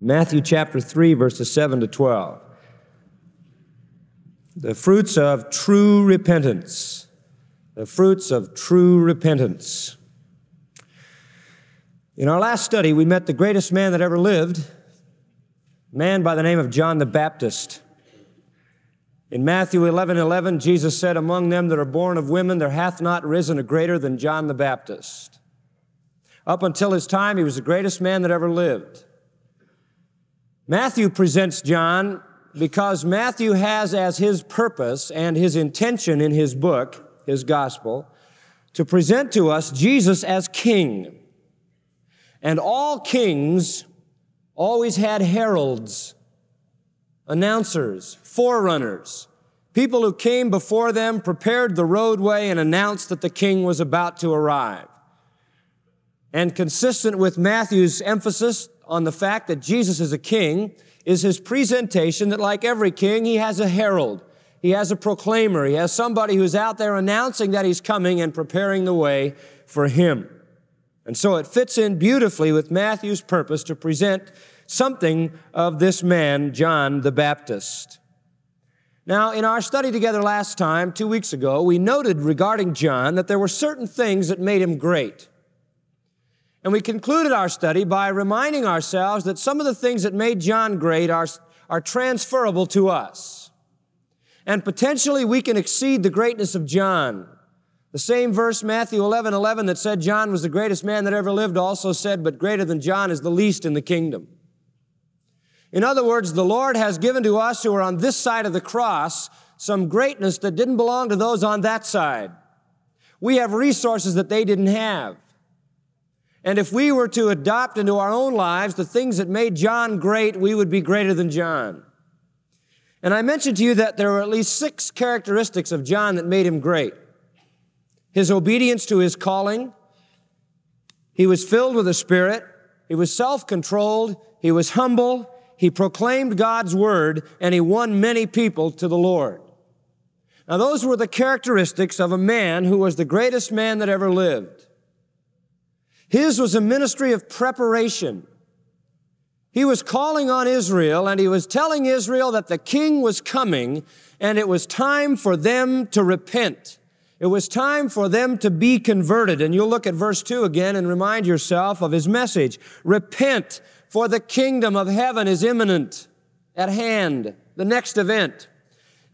Matthew chapter 3, verses 7 to 12. The fruits of true repentance. The fruits of true repentance. In our last study, we met the greatest man that ever lived, man by the name of John the Baptist. In Matthew 11 11, Jesus said, Among them that are born of women, there hath not risen a greater than John the Baptist. Up until his time, he was the greatest man that ever lived. Matthew presents John because Matthew has as his purpose and his intention in his book, his gospel, to present to us Jesus as king. And all kings always had heralds announcers, forerunners, people who came before them, prepared the roadway, and announced that the king was about to arrive. And consistent with Matthew's emphasis on the fact that Jesus is a king, is his presentation that, like every king, he has a herald. He has a proclaimer. He has somebody who's out there announcing that he's coming and preparing the way for him. And so it fits in beautifully with Matthew's purpose to present something of this man, John the Baptist. Now, in our study together last time, two weeks ago, we noted regarding John that there were certain things that made him great. And we concluded our study by reminding ourselves that some of the things that made John great are, are transferable to us. And potentially we can exceed the greatness of John. The same verse, Matthew 11 11, that said John was the greatest man that ever lived, also said, But greater than John is the least in the kingdom. In other words, the Lord has given to us who are on this side of the cross some greatness that didn't belong to those on that side. We have resources that they didn't have. And if we were to adopt into our own lives the things that made John great, we would be greater than John. And I mentioned to you that there were at least six characteristics of John that made him great. His obedience to his calling. He was filled with the Spirit. He was self-controlled. He was humble he proclaimed God's word and he won many people to the Lord. Now, those were the characteristics of a man who was the greatest man that ever lived. His was a ministry of preparation. He was calling on Israel and he was telling Israel that the king was coming and it was time for them to repent. It was time for them to be converted. And you'll look at verse 2 again and remind yourself of his message. Repent, for the kingdom of heaven is imminent, at hand, the next event.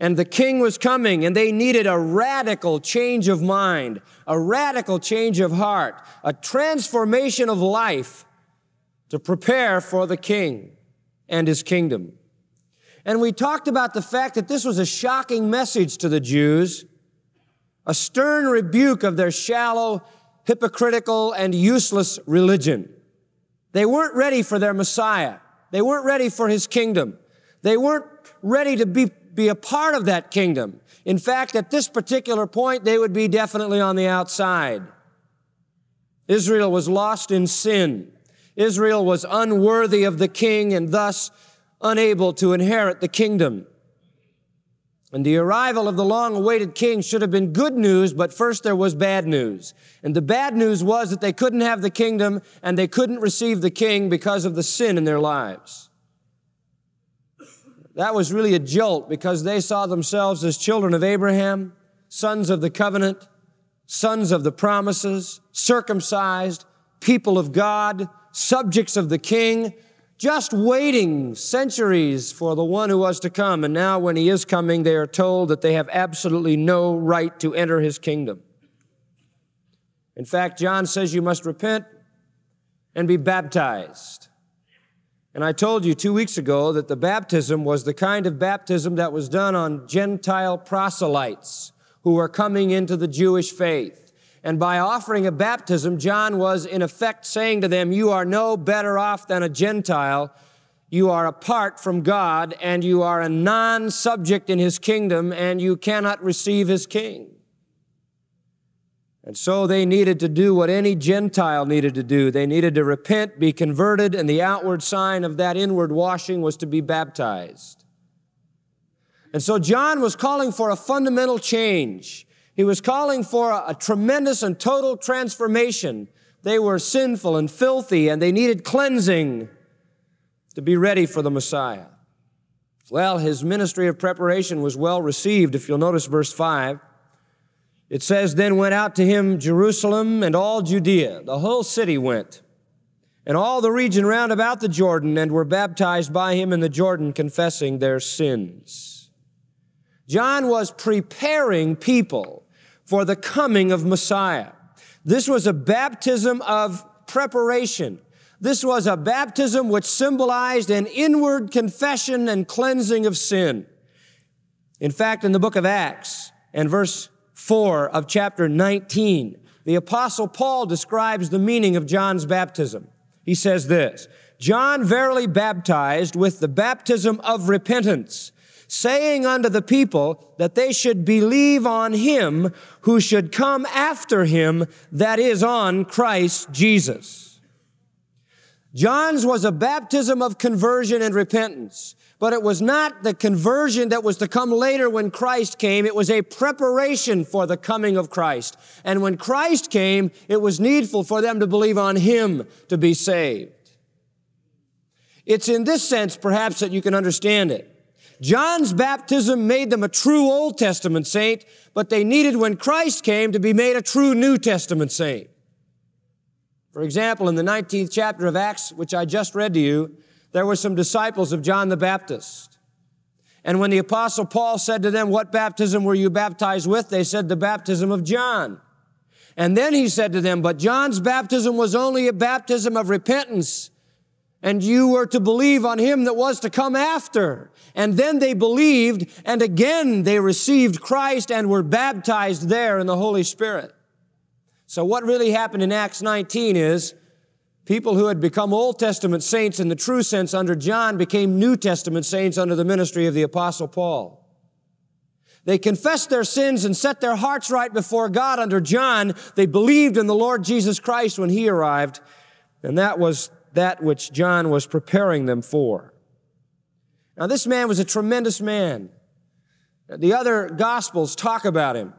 And the king was coming, and they needed a radical change of mind, a radical change of heart, a transformation of life to prepare for the king and his kingdom. And we talked about the fact that this was a shocking message to the Jews, a stern rebuke of their shallow, hypocritical, and useless religion. They weren't ready for their Messiah. They weren't ready for his kingdom. They weren't ready to be, be a part of that kingdom. In fact, at this particular point, they would be definitely on the outside. Israel was lost in sin. Israel was unworthy of the king and thus unable to inherit the kingdom. And the arrival of the long awaited king should have been good news, but first there was bad news. And the bad news was that they couldn't have the kingdom and they couldn't receive the king because of the sin in their lives. That was really a jolt because they saw themselves as children of Abraham, sons of the covenant, sons of the promises, circumcised, people of God, subjects of the king, just waiting centuries for the one who was to come. And now, when he is coming, they are told that they have absolutely no right to enter his kingdom. In fact, John says you must repent and be baptized. And I told you two weeks ago that the baptism was the kind of baptism that was done on Gentile proselytes who were coming into the Jewish faith. And by offering a baptism, John was in effect saying to them, You are no better off than a Gentile. You are apart from God and you are a non subject in his kingdom and you cannot receive his king. And so they needed to do what any Gentile needed to do. They needed to repent, be converted, and the outward sign of that inward washing was to be baptized. And so John was calling for a fundamental change. He was calling for a, a tremendous and total transformation. They were sinful and filthy and they needed cleansing. to be ready for the Messiah. Well, his ministry of preparation was well received. If you'll notice verse 5, it says, Then went out to him Jerusalem and all Judea, the whole city went, and all the region round about the Jordan, and were baptized by him in the Jordan, confessing their sins. John was preparing people for the coming of Messiah. This was a baptism of preparation. This was a baptism which symbolized an inward confession and cleansing of sin. In fact, in the book of Acts and verse 4 of chapter 19, the apostle Paul describes the meaning of John's baptism. He says this, John verily baptized with the baptism of repentance, saying unto the people that they should believe on him who should come after him, that is on Christ Jesus. John's was a baptism of conversion and repentance, but it was not the conversion that was to come later when Christ came. It was a preparation for the coming of Christ. And when Christ came, it was needful for them to believe on Him to be saved. It's in this sense, perhaps, that you can understand it. John's baptism made them a true Old Testament saint, but they needed when Christ came to be made a true New Testament saint. For example, in the 19th chapter of Acts, which I just read to you, there were some disciples of John the Baptist. And when the apostle Paul said to them, what baptism were you baptized with? They said the baptism of John. And then he said to them, but John's baptism was only a baptism of repentance. And you were to believe on him that was to come after. And then they believed, and again they received Christ and were baptized there in the Holy Spirit. So what really happened in Acts 19 is people who had become Old Testament saints in the true sense under John became New Testament saints under the ministry of the apostle Paul. They confessed their sins and set their hearts right before God under John. They believed in the Lord Jesus Christ when he arrived, and that was that which John was preparing them for. Now, this man was a tremendous man. The other gospels talk about him.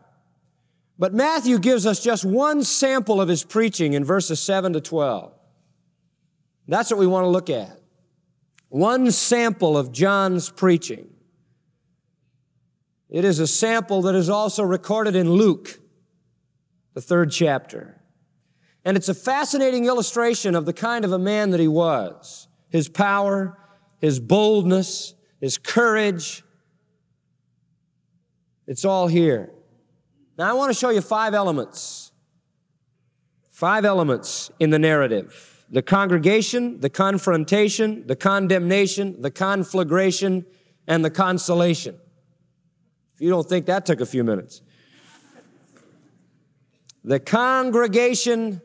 But Matthew gives us just one sample of his preaching in verses 7 to 12. That's what we want to look at. One sample of John's preaching. It is a sample that is also recorded in Luke, the third chapter. And it's a fascinating illustration of the kind of a man that he was. His power, his boldness, his courage. It's all here. Now, I want to show you five elements. Five elements in the narrative the congregation, the confrontation, the condemnation, the conflagration, and the consolation. If you don't think that took a few minutes. The congregation,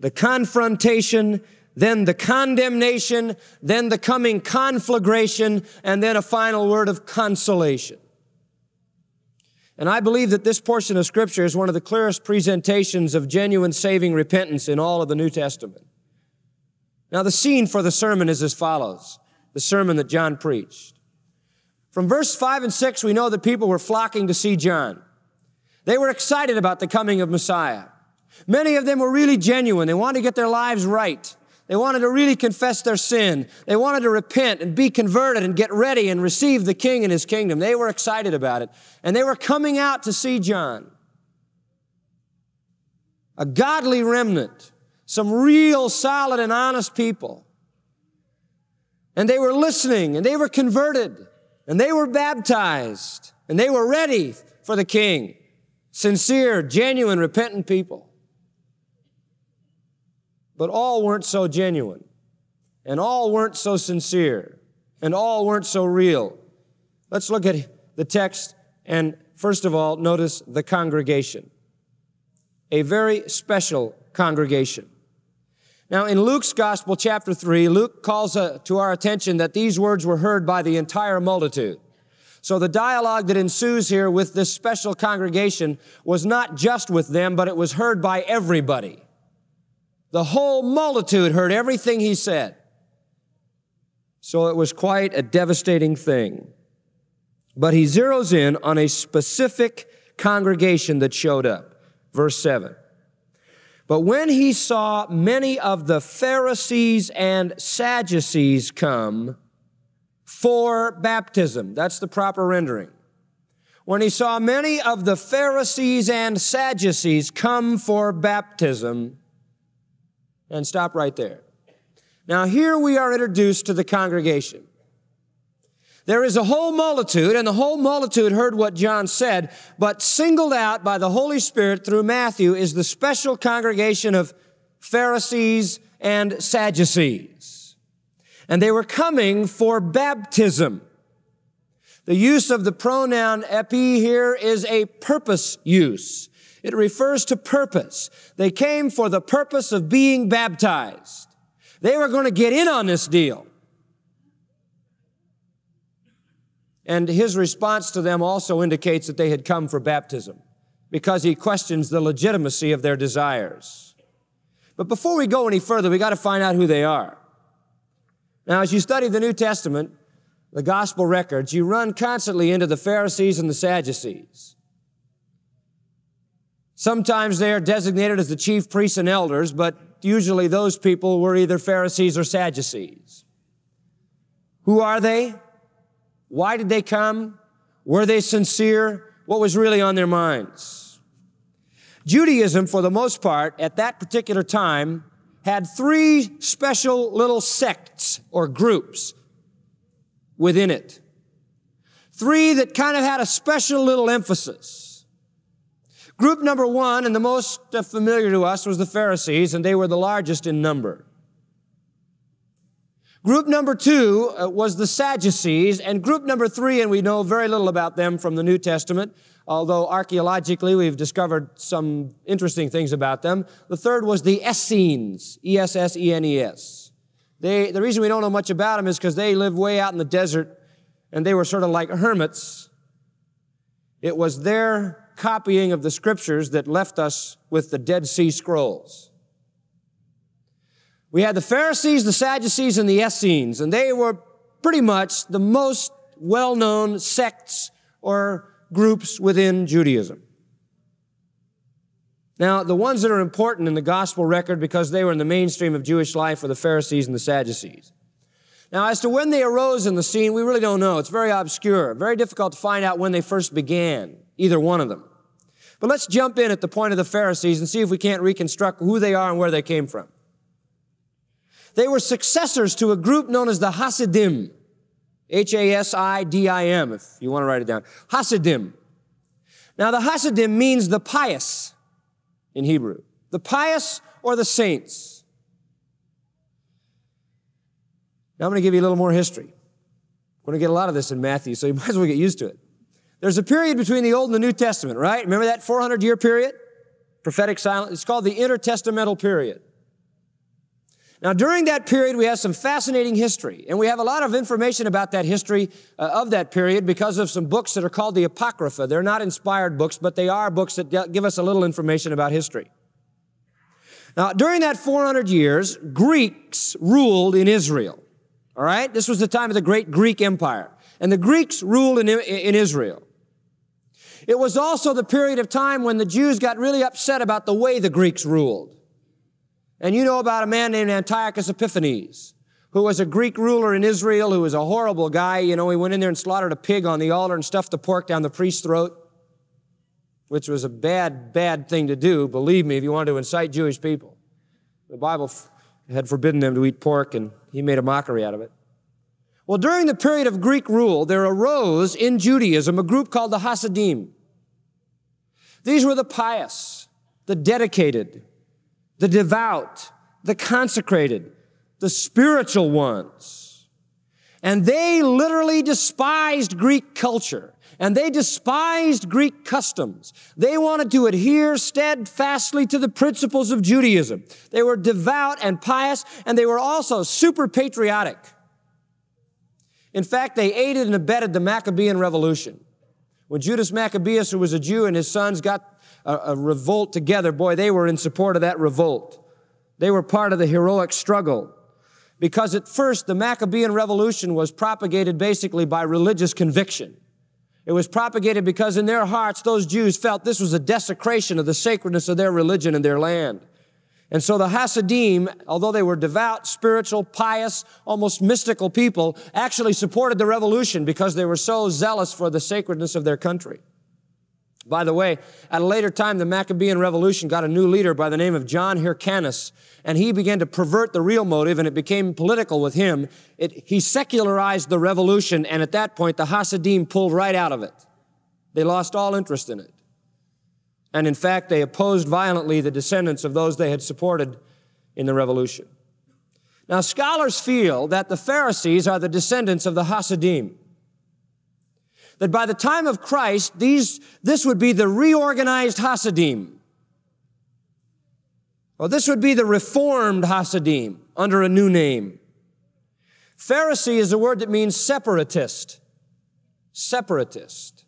the confrontation, then the condemnation, then the coming conflagration, and then a final word of consolation. And I believe that this portion of Scripture is one of the clearest presentations of genuine saving repentance in all of the New Testament. Now, the scene for the sermon is as follows the sermon that John preached. From verse 5 and 6, we know that people were flocking to see John. They were excited about the coming of Messiah. Many of them were really genuine. They wanted to get their lives right. They wanted to really confess their sin. They wanted to repent and be converted and get ready and receive the king and his kingdom. They were excited about it. And they were coming out to see John. A godly remnant, some real solid and honest people. And they were listening and they were converted and they were baptized and they were ready for the king. Sincere, genuine, repentant people. But all weren't so genuine, and all weren't so sincere, and all weren't so real. Let's look at the text and first of all, notice the congregation. A very special congregation. Now, in Luke's Gospel, chapter 3, Luke calls uh, to our attention that these words were heard by the entire multitude. So the dialogue that ensues here with this special congregation was not just with them, but it was heard by everybody. The whole multitude heard everything he said. So it was quite a devastating thing. But he zeroes in on a specific congregation that showed up. Verse 7. But when he saw many of the Pharisees and Sadducees come for baptism, that's the proper rendering. When he saw many of the Pharisees and Sadducees come for baptism, and stop right there. Now, here we are introduced to the congregation. There is a whole multitude, and the whole multitude heard what John said, but singled out by the Holy Spirit through Matthew is the special congregation of Pharisees and Sadducees. And they were coming for baptism. The use of the pronoun epi here is a purpose use. It refers to purpose. They came for the purpose of being baptized. They were going to get in on this deal. And his response to them also indicates that they had come for baptism because he questions the legitimacy of their desires. But before we go any further, we got to find out who they are. Now, as you study the New Testament, the gospel records, you run constantly into the Pharisees and the Sadducees. Sometimes they are designated as the chief priests and elders, but usually those people were either Pharisees or Sadducees. Who are they? Why did they come? Were they sincere? What was really on their minds? Judaism, for the most part, at that particular time, had three special little sects or groups within it. Three that kind of had a special little emphasis. Group number one, and the most familiar to us, was the Pharisees, and they were the largest in number. Group number two uh, was the Sadducees, and group number three, and we know very little about them from the New Testament, although archaeologically we've discovered some interesting things about them. The third was the Essenes, E-S-S-E-N-E-S. They, the reason we don't know much about them is because they lived way out in the desert, and they were sort of like hermits. It was their copying of the scriptures that left us with the Dead Sea Scrolls. We had the Pharisees, the Sadducees, and the Essenes, and they were pretty much the most well-known sects or groups within Judaism. Now, the ones that are important in the gospel record because they were in the mainstream of Jewish life were the Pharisees and the Sadducees. Now, as to when they arose in the scene, we really don't know. It's very obscure, very difficult to find out when they first began, either one of them. But let's jump in at the point of the Pharisees and see if we can't reconstruct who they are and where they came from. They were successors to a group known as the Hasidim. H-A-S-I-D-I-M, if you want to write it down. Hasidim. Now, the Hasidim means the pious in Hebrew. The pious or the saints. Now, I'm going to give you a little more history. We're going to get a lot of this in Matthew, so you might as well get used to it. There's a period between the Old and the New Testament, right? Remember that 400 year period? Prophetic silence. It's called the intertestamental period. Now, during that period, we have some fascinating history, and we have a lot of information about that history uh, of that period because of some books that are called the Apocrypha. They're not inspired books, but they are books that give us a little information about history. Now, during that 400 years, Greeks ruled in Israel. All right? This was the time of the great Greek Empire. And the Greeks ruled in, in Israel. It was also the period of time when the Jews got really upset about the way the Greeks ruled. And you know about a man named Antiochus Epiphanes, who was a Greek ruler in Israel, who was a horrible guy. You know, he went in there and slaughtered a pig on the altar and stuffed the pork down the priest's throat, which was a bad, bad thing to do, believe me, if you wanted to incite Jewish people. The Bible had forbidden them to eat pork, and he made a mockery out of it. Well, during the period of Greek rule, there arose in Judaism a group called the Hasidim. These were the pious, the dedicated, the devout, the consecrated, the spiritual ones. And they literally despised Greek culture and they despised Greek customs. They wanted to adhere steadfastly to the principles of Judaism. They were devout and pious and they were also super patriotic. In fact, they aided and abetted the Maccabean revolution. When Judas Maccabeus, who was a Jew, and his sons got a, a revolt together, boy, they were in support of that revolt. They were part of the heroic struggle. Because at first, the Maccabean revolution was propagated basically by religious conviction. It was propagated because in their hearts, those Jews felt this was a desecration of the sacredness of their religion and their land. And so the Hasidim, although they were devout, spiritual, pious, almost mystical people, actually supported the revolution because they were so zealous for the sacredness of their country. By the way, at a later time, the Maccabean Revolution got a new leader by the name of John Hyrcanus, and he began to pervert the real motive, and it became political with him. It, he secularized the revolution, and at that point, the Hasidim pulled right out of it. They lost all interest in it. And in fact, they opposed violently the descendants of those they had supported in the revolution. Now, scholars feel that the Pharisees are the descendants of the Hasidim. That by the time of Christ, these, this would be the reorganized Hasidim. Well, this would be the reformed Hasidim under a new name. Pharisee is a word that means separatist. Separatist.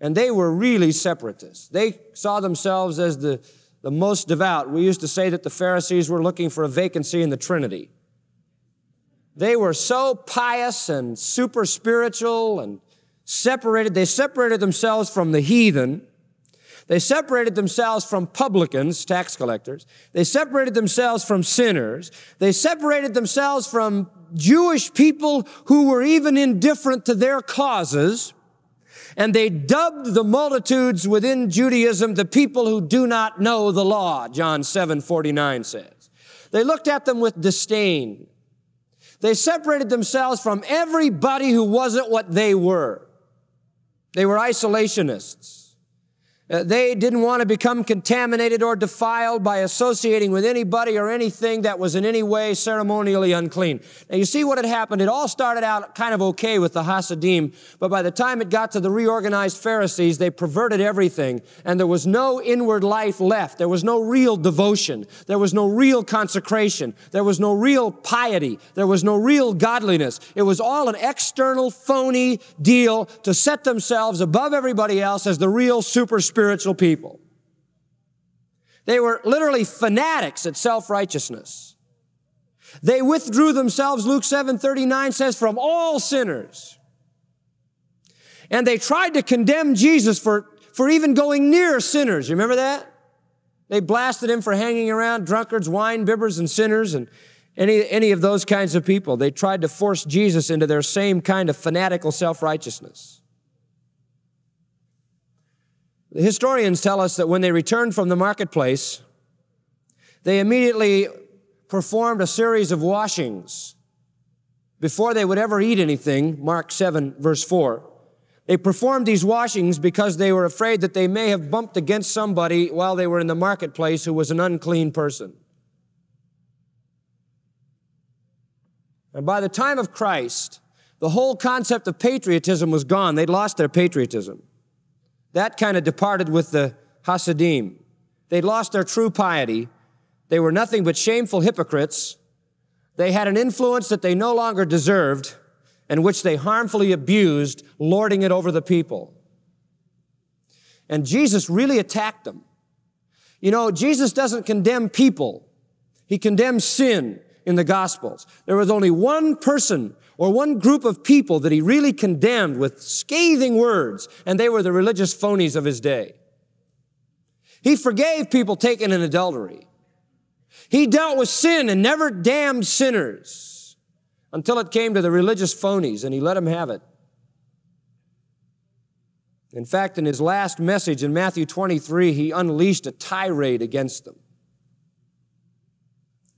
And they were really separatists. They saw themselves as the, the most devout. We used to say that the Pharisees were looking for a vacancy in the Trinity. They were so pious and super spiritual and separated. They separated themselves from the heathen. They separated themselves from publicans, tax collectors. They separated themselves from sinners. They separated themselves from Jewish people who were even indifferent to their causes. And they dubbed the multitudes within Judaism the people who do not know the law, John 7 49 says. They looked at them with disdain. They separated themselves from everybody who wasn't what they were. They were isolationists. Uh, they didn't want to become contaminated or defiled by associating with anybody or anything that was in any way ceremonially unclean. Now you see what had happened. It all started out kind of okay with the Hasidim, but by the time it got to the reorganized Pharisees, they perverted everything and there was no inward life left. There was no real devotion. There was no real consecration. There was no real piety. There was no real godliness. It was all an external phony deal to set themselves above everybody else as the real super spiritual people. They were literally fanatics at self-righteousness. They withdrew themselves, Luke 7 39 says, from all sinners. And they tried to condemn Jesus for, for even going near sinners. You remember that? They blasted him for hanging around drunkards, wine bibbers, and sinners, and any, any of those kinds of people. They tried to force Jesus into their same kind of fanatical self righteousness. The historians tell us that when they returned from the marketplace, they immediately performed a series of washings before they would ever eat anything, Mark 7, verse 4. They performed these washings because they were afraid that they may have bumped against somebody while they were in the marketplace who was an unclean person. And by the time of Christ, the whole concept of patriotism was gone. They'd lost their patriotism. That kind of departed with the Hasidim. They'd lost their true piety. They were nothing but shameful hypocrites. They had an influence that they no longer deserved and which they harmfully abused, lording it over the people. And Jesus really attacked them. You know, Jesus doesn't condemn people. He condemns sin in the Gospels. There was only one person or one group of people that he really condemned with scathing words, and they were the religious phonies of his day. He forgave people taken in adultery. He dealt with sin and never damned sinners until it came to the religious phonies, and he let them have it. In fact, in his last message in Matthew 23, he unleashed a tirade against them.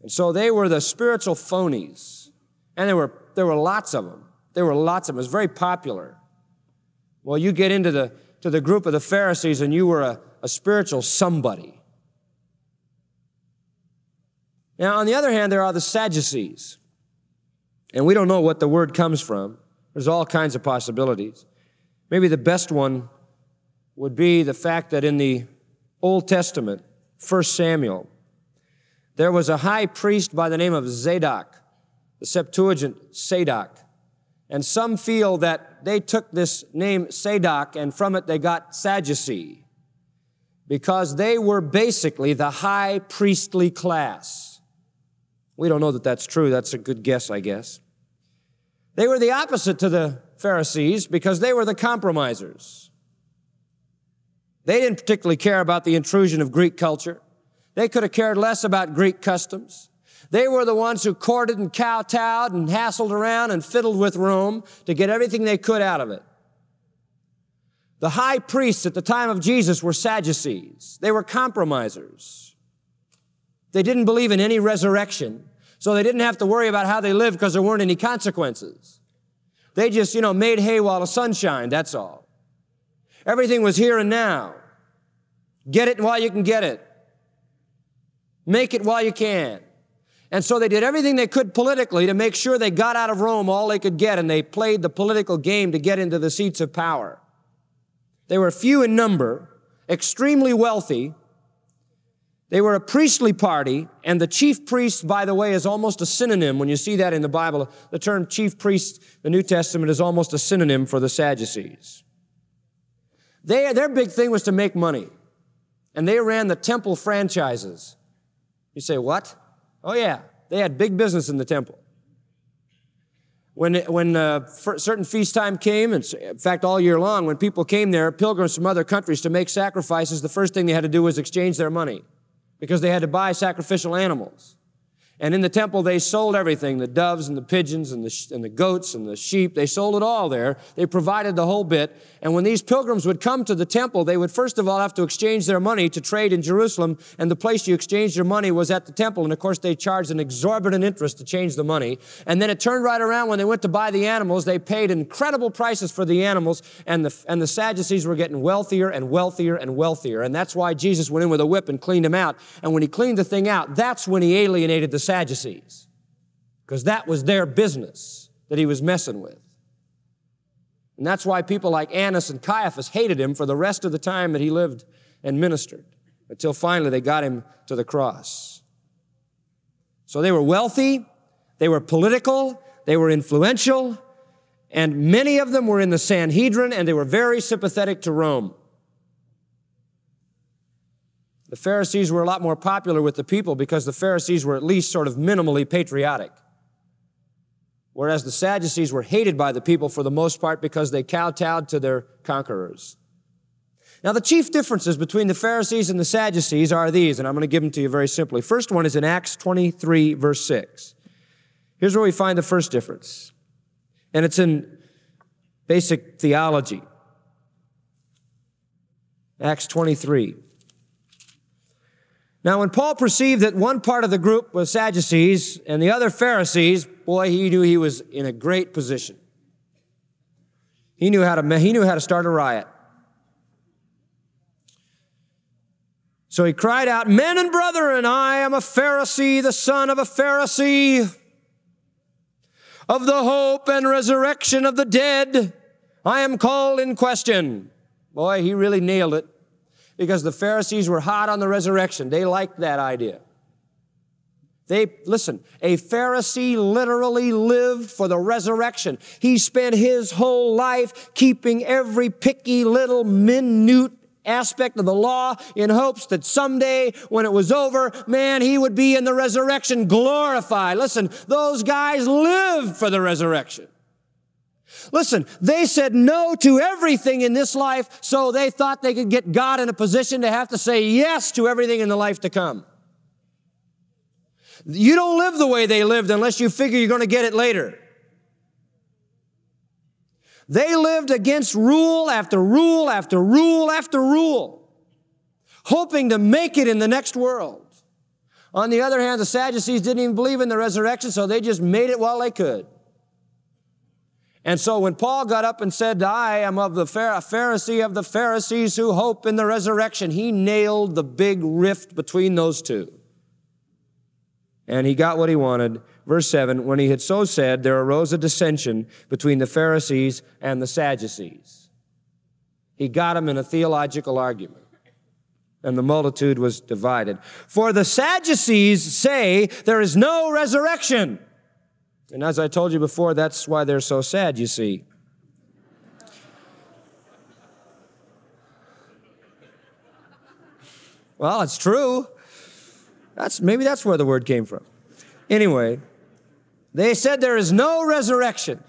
And so they were the spiritual phonies. And they were there were lots of them. There were lots of them. It was very popular. Well, you get into the, to the group of the Pharisees and you were a, a spiritual somebody. Now, on the other hand, there are the Sadducees. And we don't know what the word comes from. There's all kinds of possibilities. Maybe the best one would be the fact that in the Old Testament, 1 Samuel, there was a high priest by the name of Zadok the Septuagint Sadoc. And some feel that they took this name Sadoc and from it they got Sadducee because they were basically the high priestly class. We don't know that that's true. That's a good guess, I guess. They were the opposite to the Pharisees because they were the compromisers. They didn't particularly care about the intrusion of Greek culture. They could have cared less about Greek customs. They were the ones who courted and kowtowed and hassled around and fiddled with Rome to get everything they could out of it. The high priests at the time of Jesus were Sadducees. They were compromisers. They didn't believe in any resurrection, so they didn't have to worry about how they lived because there weren't any consequences. They just, you know, made hay while the sun shined, that's all. Everything was here and now. Get it while you can get it. Make it while you can. And so they did everything they could politically to make sure they got out of Rome all they could get, and they played the political game to get into the seats of power. They were few in number, extremely wealthy. They were a priestly party, and the chief priest, by the way, is almost a synonym. When you see that in the Bible, the term chief priest, the New Testament, is almost a synonym for the Sadducees. They, their big thing was to make money, and they ran the temple franchises. You say, what? Oh, yeah, they had big business in the temple. When, when uh, certain feast time came, and in fact, all year long, when people came there, pilgrims from other countries to make sacrifices, the first thing they had to do was exchange their money because they had to buy sacrificial animals. And in the temple, they sold everything the doves and the pigeons and the, and the goats and the sheep. They sold it all there. They provided the whole bit. And when these pilgrims would come to the temple, they would first of all have to exchange their money to trade in Jerusalem. And the place you exchanged your money was at the temple. And of course, they charged an exorbitant interest to change the money. And then it turned right around when they went to buy the animals. They paid incredible prices for the animals. And the, and the Sadducees were getting wealthier and wealthier and wealthier. And that's why Jesus went in with a whip and cleaned them out. And when he cleaned the thing out, that's when he alienated the Sadducees, because that was their business that he was messing with. And that's why people like Annas and Caiaphas hated him for the rest of the time that he lived and ministered, until finally they got him to the cross. So they were wealthy, they were political, they were influential, and many of them were in the Sanhedrin, and they were very sympathetic to Rome. The Pharisees were a lot more popular with the people because the Pharisees were at least sort of minimally patriotic. Whereas the Sadducees were hated by the people for the most part because they kowtowed to their conquerors. Now, the chief differences between the Pharisees and the Sadducees are these, and I'm going to give them to you very simply. First one is in Acts 23, verse 6. Here's where we find the first difference, and it's in basic theology. Acts 23. Now, when Paul perceived that one part of the group was Sadducees and the other Pharisees, boy, he knew he was in a great position. He knew how to, he knew how to start a riot. So he cried out, Men and brethren, I am a Pharisee, the son of a Pharisee. Of the hope and resurrection of the dead, I am called in question. Boy, he really nailed it because the Pharisees were hot on the resurrection. They liked that idea. They, listen, a Pharisee literally lived for the resurrection. He spent his whole life keeping every picky little minute aspect of the law in hopes that someday when it was over, man, he would be in the resurrection glorified. Listen, those guys lived for the resurrection. Listen, they said no to everything in this life, so they thought they could get God in a position to have to say yes to everything in the life to come. You don't live the way they lived unless you figure you're going to get it later. They lived against rule after rule after rule after rule, hoping to make it in the next world. On the other hand, the Sadducees didn't even believe in the resurrection, so they just made it while they could. And so when Paul got up and said, I am of the Pharisee of the Pharisees who hope in the resurrection, he nailed the big rift between those two. And he got what he wanted. Verse 7 When he had so said, there arose a dissension between the Pharisees and the Sadducees. He got them in a theological argument. And the multitude was divided. For the Sadducees say there is no resurrection. And as I told you before, that's why they're so sad, you see. Well, it's true. That's maybe that's where the word came from. Anyway, they said there is no resurrection,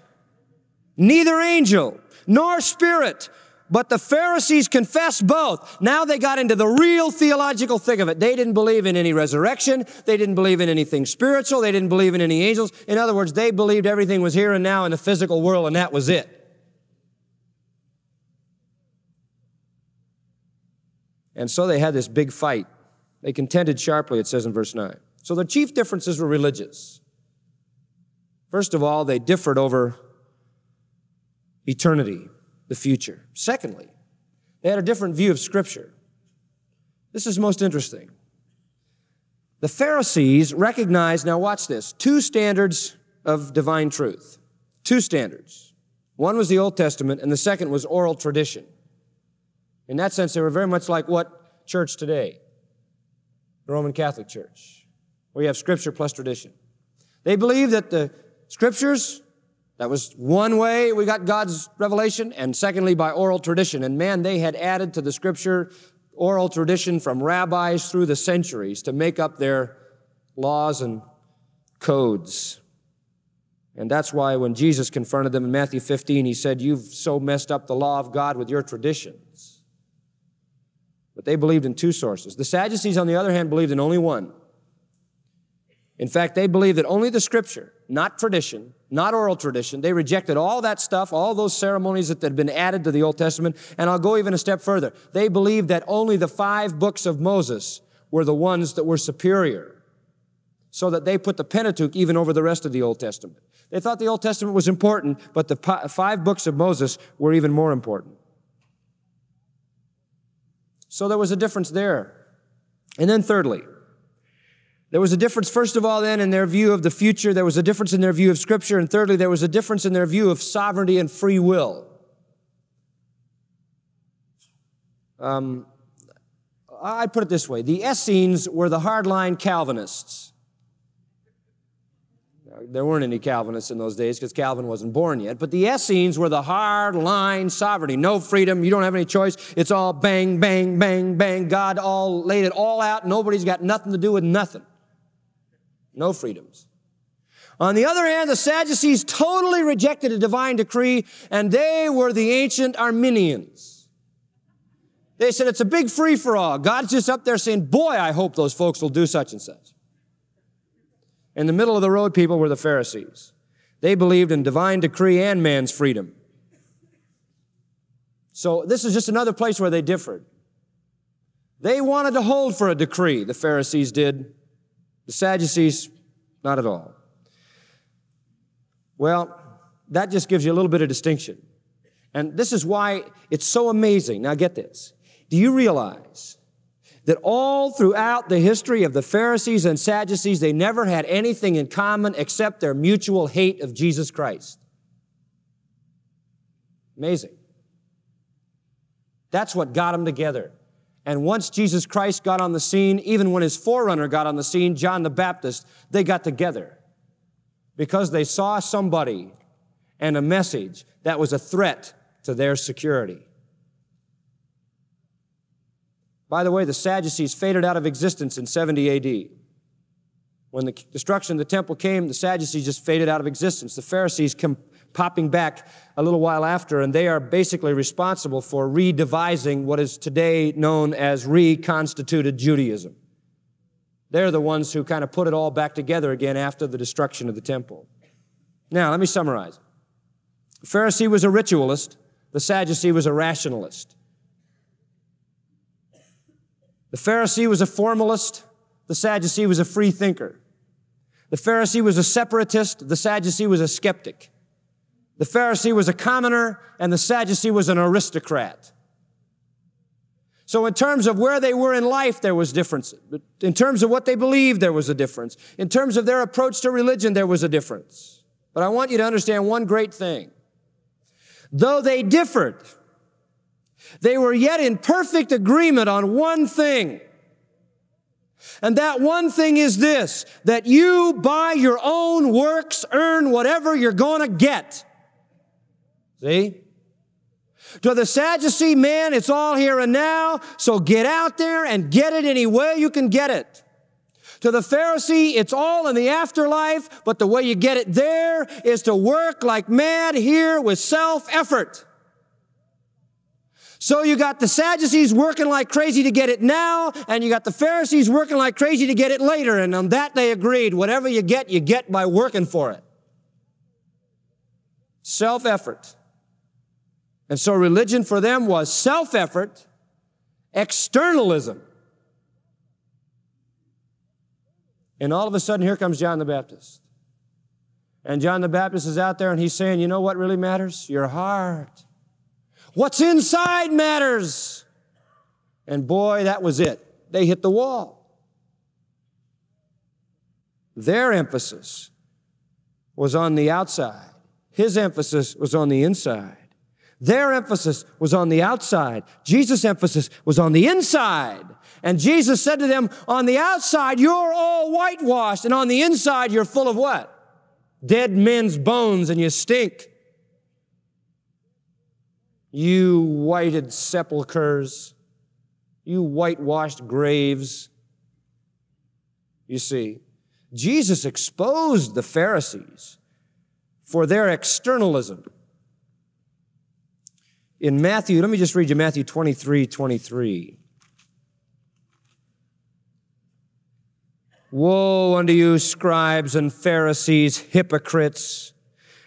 neither angel nor spirit, But the Pharisees confessed both. Now they got into the real theological thick of it. They didn't believe in any resurrection. They didn't believe in anything spiritual. They didn't believe in any angels. In other words, they believed everything was here and now in the physical world and that was it. And so they had this big fight. They contended sharply, it says in verse 9. So the chief differences were religious. First of all, they differed over eternity the future. Secondly, they had a different view of Scripture. This is most interesting. The Pharisees recognized, now watch this, two standards of divine truth. Two standards. One was the Old Testament, and the second was oral tradition. In that sense, they were very much like what church today? The Roman Catholic Church, where you have Scripture plus tradition. They believed that the Scriptures that was one way we got God's revelation, and secondly, by oral tradition. And man, they had added to the scripture oral tradition from rabbis through the centuries to make up their laws and codes. And that's why when Jesus confronted them in Matthew 15, he said, You've so messed up the law of God with your traditions. But they believed in two sources. The Sadducees, on the other hand, believed in only one. In fact, they believed that only the scripture, not tradition, not oral tradition. They rejected all that stuff, all those ceremonies that had been added to the Old Testament. And I'll go even a step further. They believed that only the five books of Moses were the ones that were superior. So that they put the Pentateuch even over the rest of the Old Testament. They thought the Old Testament was important, but the five books of Moses were even more important. So there was a difference there. And then thirdly, there was a difference, first of all, then, in their view of the future. There was a difference in their view of Scripture. And thirdly, there was a difference in their view of sovereignty and free will. Um, I'd put it this way the Essenes were the hardline Calvinists. There weren't any Calvinists in those days because Calvin wasn't born yet. But the Essenes were the hardline sovereignty. No freedom. You don't have any choice. It's all bang, bang, bang, bang. God all laid it all out. Nobody's got nothing to do with nothing. No freedoms. On the other hand, the Sadducees totally rejected a divine decree, and they were the ancient Arminians. They said it's a big free for all. God's just up there saying, Boy, I hope those folks will do such and such. In the middle of the road people were the Pharisees. They believed in divine decree and man's freedom. So this is just another place where they differed. They wanted to hold for a decree, the Pharisees did. The Sadducees, not at all. Well, that just gives you a little bit of distinction. And this is why it's so amazing. Now, get this. Do you realize that all throughout the history of the Pharisees and Sadducees, they never had anything in common except their mutual hate of Jesus Christ? Amazing. That's what got them together. And once Jesus Christ got on the scene, even when his forerunner got on the scene, John the Baptist, they got together because they saw somebody and a message that was a threat to their security. By the way, the Sadducees faded out of existence in 70 AD. When the destruction of the temple came, the Sadducees just faded out of existence. The Pharisees com- popping back a little while after, and they are basically responsible for redevising what is today known as reconstituted Judaism. They're the ones who kind of put it all back together again after the destruction of the temple. Now, let me summarize. The Pharisee was a ritualist, the Sadducee was a rationalist. The Pharisee was a formalist, the Sadducee was a free thinker. The Pharisee was a separatist, the Sadducee was a skeptic. The Pharisee was a commoner and the Sadducee was an aristocrat. So in terms of where they were in life, there was difference. In terms of what they believed, there was a difference. In terms of their approach to religion, there was a difference. But I want you to understand one great thing. Though they differed, they were yet in perfect agreement on one thing. And that one thing is this, that you by your own works earn whatever you're gonna get. See? To the Sadducee man, it's all here and now, so get out there and get it any way you can get it. To the Pharisee, it's all in the afterlife, but the way you get it there is to work like mad here with self effort. So you got the Sadducees working like crazy to get it now, and you got the Pharisees working like crazy to get it later. And on that they agreed. Whatever you get, you get by working for it. Self effort. And so religion for them was self effort, externalism. And all of a sudden, here comes John the Baptist. And John the Baptist is out there and he's saying, You know what really matters? Your heart. What's inside matters. And boy, that was it. They hit the wall. Their emphasis was on the outside. His emphasis was on the inside. Their emphasis was on the outside. Jesus' emphasis was on the inside. And Jesus said to them, on the outside, you're all whitewashed, and on the inside, you're full of what? Dead men's bones, and you stink. You whited sepulchres, you whitewashed graves. You see, Jesus exposed the Pharisees for their externalism. In Matthew, let me just read you Matthew 23 23. Woe unto you, scribes and Pharisees, hypocrites!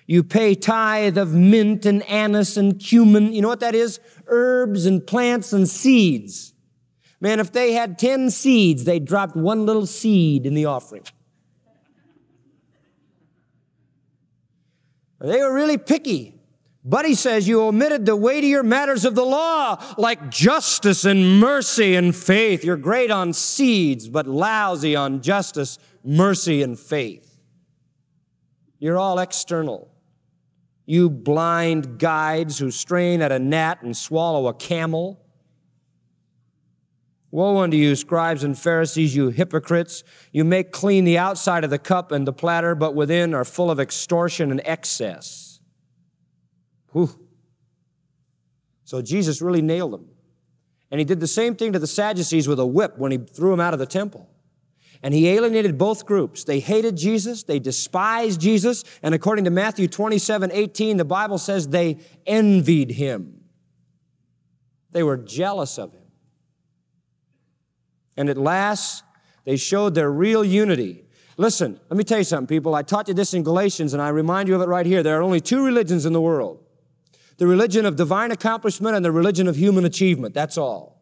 You pay tithe of mint and anise and cumin. You know what that is? Herbs and plants and seeds. Man, if they had 10 seeds, they dropped one little seed in the offering. They were really picky. But he says you omitted the weightier matters of the law, like justice and mercy and faith. You're great on seeds, but lousy on justice, mercy, and faith. You're all external. You blind guides who strain at a gnat and swallow a camel. Woe unto you, scribes and Pharisees, you hypocrites! You make clean the outside of the cup and the platter, but within are full of extortion and excess. Whew. So Jesus really nailed them. And he did the same thing to the Sadducees with a whip when he threw them out of the temple. And he alienated both groups. They hated Jesus, they despised Jesus, and according to Matthew 27 18, the Bible says they envied him. They were jealous of him. And at last, they showed their real unity. Listen, let me tell you something, people. I taught you this in Galatians, and I remind you of it right here. There are only two religions in the world the religion of divine accomplishment and the religion of human achievement. That's all.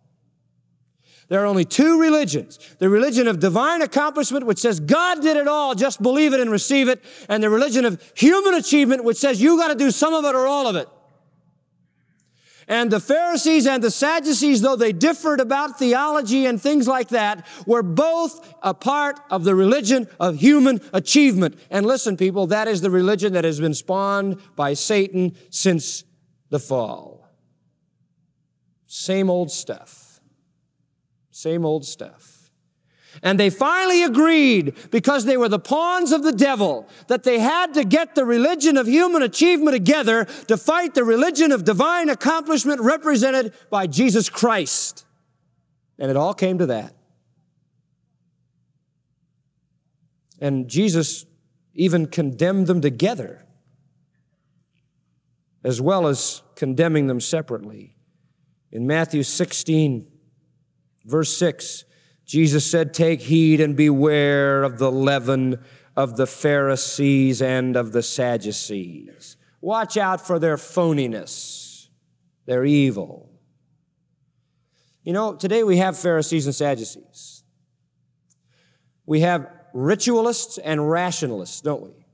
There are only two religions. The religion of divine accomplishment, which says God did it all, just believe it and receive it. And the religion of human achievement, which says you got to do some of it or all of it. And the Pharisees and the Sadducees, though they differed about theology and things like that, were both a part of the religion of human achievement. And listen, people, that is the religion that has been spawned by Satan since the fall. Same old stuff. Same old stuff. And they finally agreed because they were the pawns of the devil that they had to get the religion of human achievement together to fight the religion of divine accomplishment represented by Jesus Christ. And it all came to that. And Jesus even condemned them together, as well as condemning them separately. In Matthew 16, Verse 6 Jesus said, Take heed and beware of the leaven of the Pharisees and of the Sadducees. Watch out for their phoniness, their evil. You know, today we have Pharisees and Sadducees. We have ritualists and rationalists, don't we?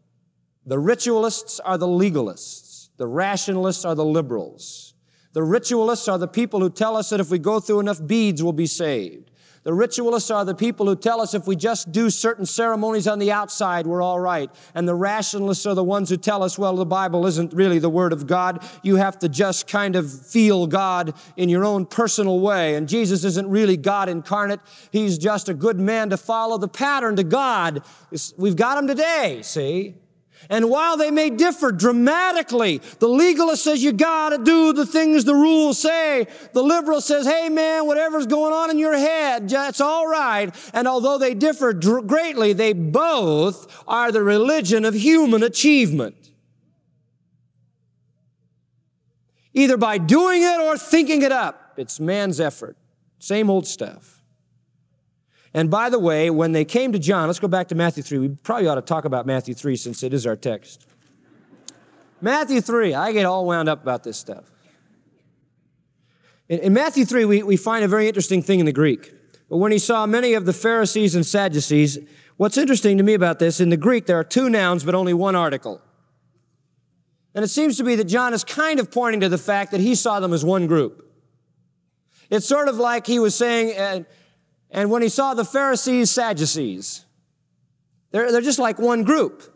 The ritualists are the legalists. The rationalists are the liberals. The ritualists are the people who tell us that if we go through enough beads, we'll be saved. The ritualists are the people who tell us if we just do certain ceremonies on the outside, we're all right. And the rationalists are the ones who tell us, well, the Bible isn't really the Word of God. You have to just kind of feel God in your own personal way. And Jesus isn't really God incarnate. He's just a good man to follow the pattern to God. We've got him today, see? And while they may differ dramatically, the legalist says you gotta do the things the rules say. The liberal says, hey man, whatever's going on in your head, that's all right. And although they differ dr- greatly, they both are the religion of human achievement. either by doing it or thinking it up. It's man's effort. Same old stuff. And by the way, when they came to John, let's go back to Matthew 3. We probably ought to talk about Matthew 3 since it is our text. Matthew 3, I get all wound up about this stuff. In, in Matthew 3, we, we find a very interesting thing in the Greek. But when he saw many of the Pharisees and Sadducees, what's interesting to me about this, in the Greek, there are two nouns, but only one article. And it seems to be that John is kind of pointing to the fact that he saw them as one group. It's sort of like he was saying, and, and when he saw the Pharisees, Sadducees, they're, they're just like one group.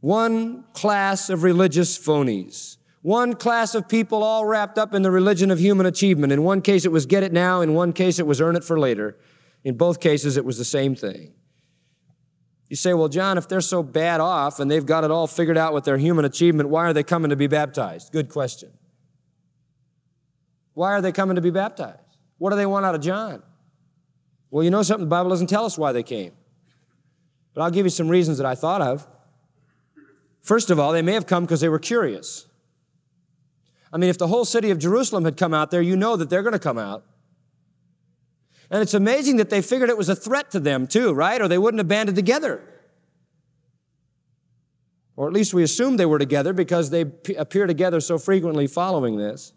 One class of religious phonies. One class of people all wrapped up in the religion of human achievement. In one case, it was get it now. In one case, it was earn it for later. In both cases, it was the same thing. You say, well, John, if they're so bad off and they've got it all figured out with their human achievement, why are they coming to be baptized? Good question. Why are they coming to be baptized? What do they want out of John? Well, you know something? The Bible doesn't tell us why they came. But I'll give you some reasons that I thought of. First of all, they may have come because they were curious. I mean, if the whole city of Jerusalem had come out there, you know that they're going to come out. And it's amazing that they figured it was a threat to them, too, right? Or they wouldn't have banded together. Or at least we assume they were together because they appear together so frequently following this.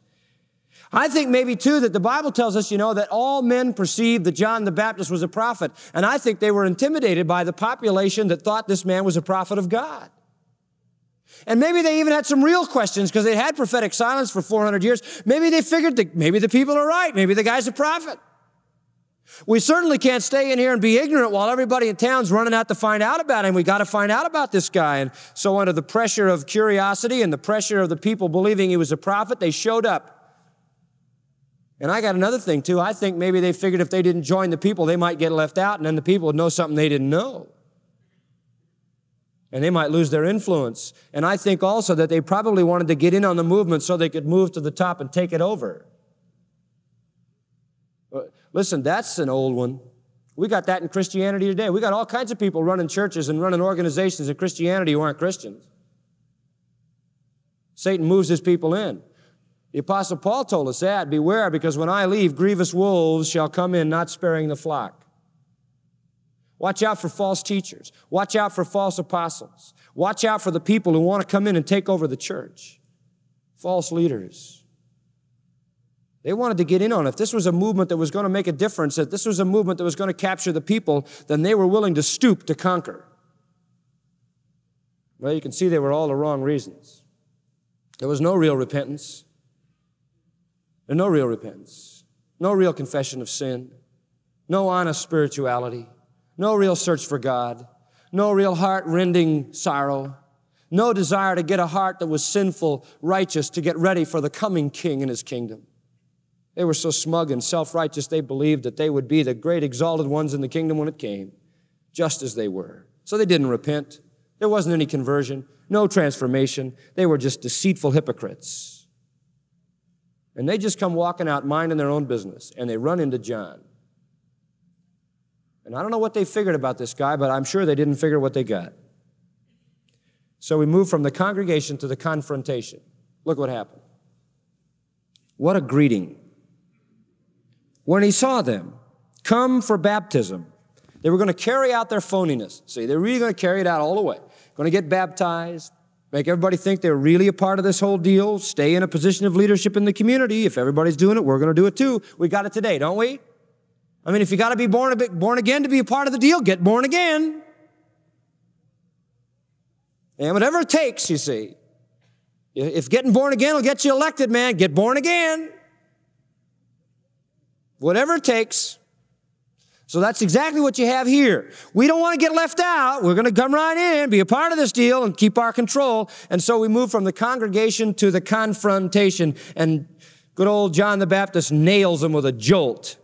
I think maybe too that the Bible tells us, you know, that all men perceived that John the Baptist was a prophet. And I think they were intimidated by the population that thought this man was a prophet of God. And maybe they even had some real questions because they had prophetic silence for 400 years. Maybe they figured that maybe the people are right. Maybe the guy's a prophet. We certainly can't stay in here and be ignorant while everybody in town's running out to find out about him. We got to find out about this guy. And so, under the pressure of curiosity and the pressure of the people believing he was a prophet, they showed up. And I got another thing too. I think maybe they figured if they didn't join the people, they might get left out, and then the people would know something they didn't know and they might lose their influence. And I think also that they probably wanted to get in on the movement so they could move to the top and take it over. Listen, that's an old one. We got that in Christianity today. We got all kinds of people running churches and running organizations in Christianity who aren't Christians. Satan moves his people in. The Apostle Paul told us that beware, because when I leave, grievous wolves shall come in, not sparing the flock. Watch out for false teachers. Watch out for false apostles. Watch out for the people who want to come in and take over the church. False leaders. They wanted to get in on it. If this was a movement that was going to make a difference, if this was a movement that was going to capture the people, then they were willing to stoop to conquer. Well, you can see they were all the wrong reasons. There was no real repentance. There's no real repentance. No real confession of sin. No honest spirituality no real search for God, no real heart rending sorrow, no desire to get a heart that was sinful, righteous, to get ready for the coming king and his kingdom. They were so smug and self righteous, they believed that they would be the great exalted ones in the kingdom when it came, just as they were. So they didn't repent. There wasn't any conversion, no transformation. They were just deceitful hypocrites. And they just come walking out minding their own business, and they run into John. And I don't know what they figured about this guy, but I'm sure they didn't figure what they got. So we move from the congregation to the confrontation. Look what happened. What a greeting. When he saw them come for baptism, they were going to carry out their phoniness. See, they're really going to carry it out all the way. Going to get baptized, make everybody think they're really a part of this whole deal, stay in a position of leadership in the community. If everybody's doing it, we're going to do it too. We got it today, don't we? I mean, if you got to be born, a bit, born again to be a part of the deal, get born again. And whatever it takes, you see. If getting born again will get you elected, man, get born again. Whatever it takes. So that's exactly what you have here. We don't want to get left out. We're going to come right in, be a part of this deal, and keep our control. And so we move from the congregation to the confrontation. And good old John the Baptist nails them with a jolt.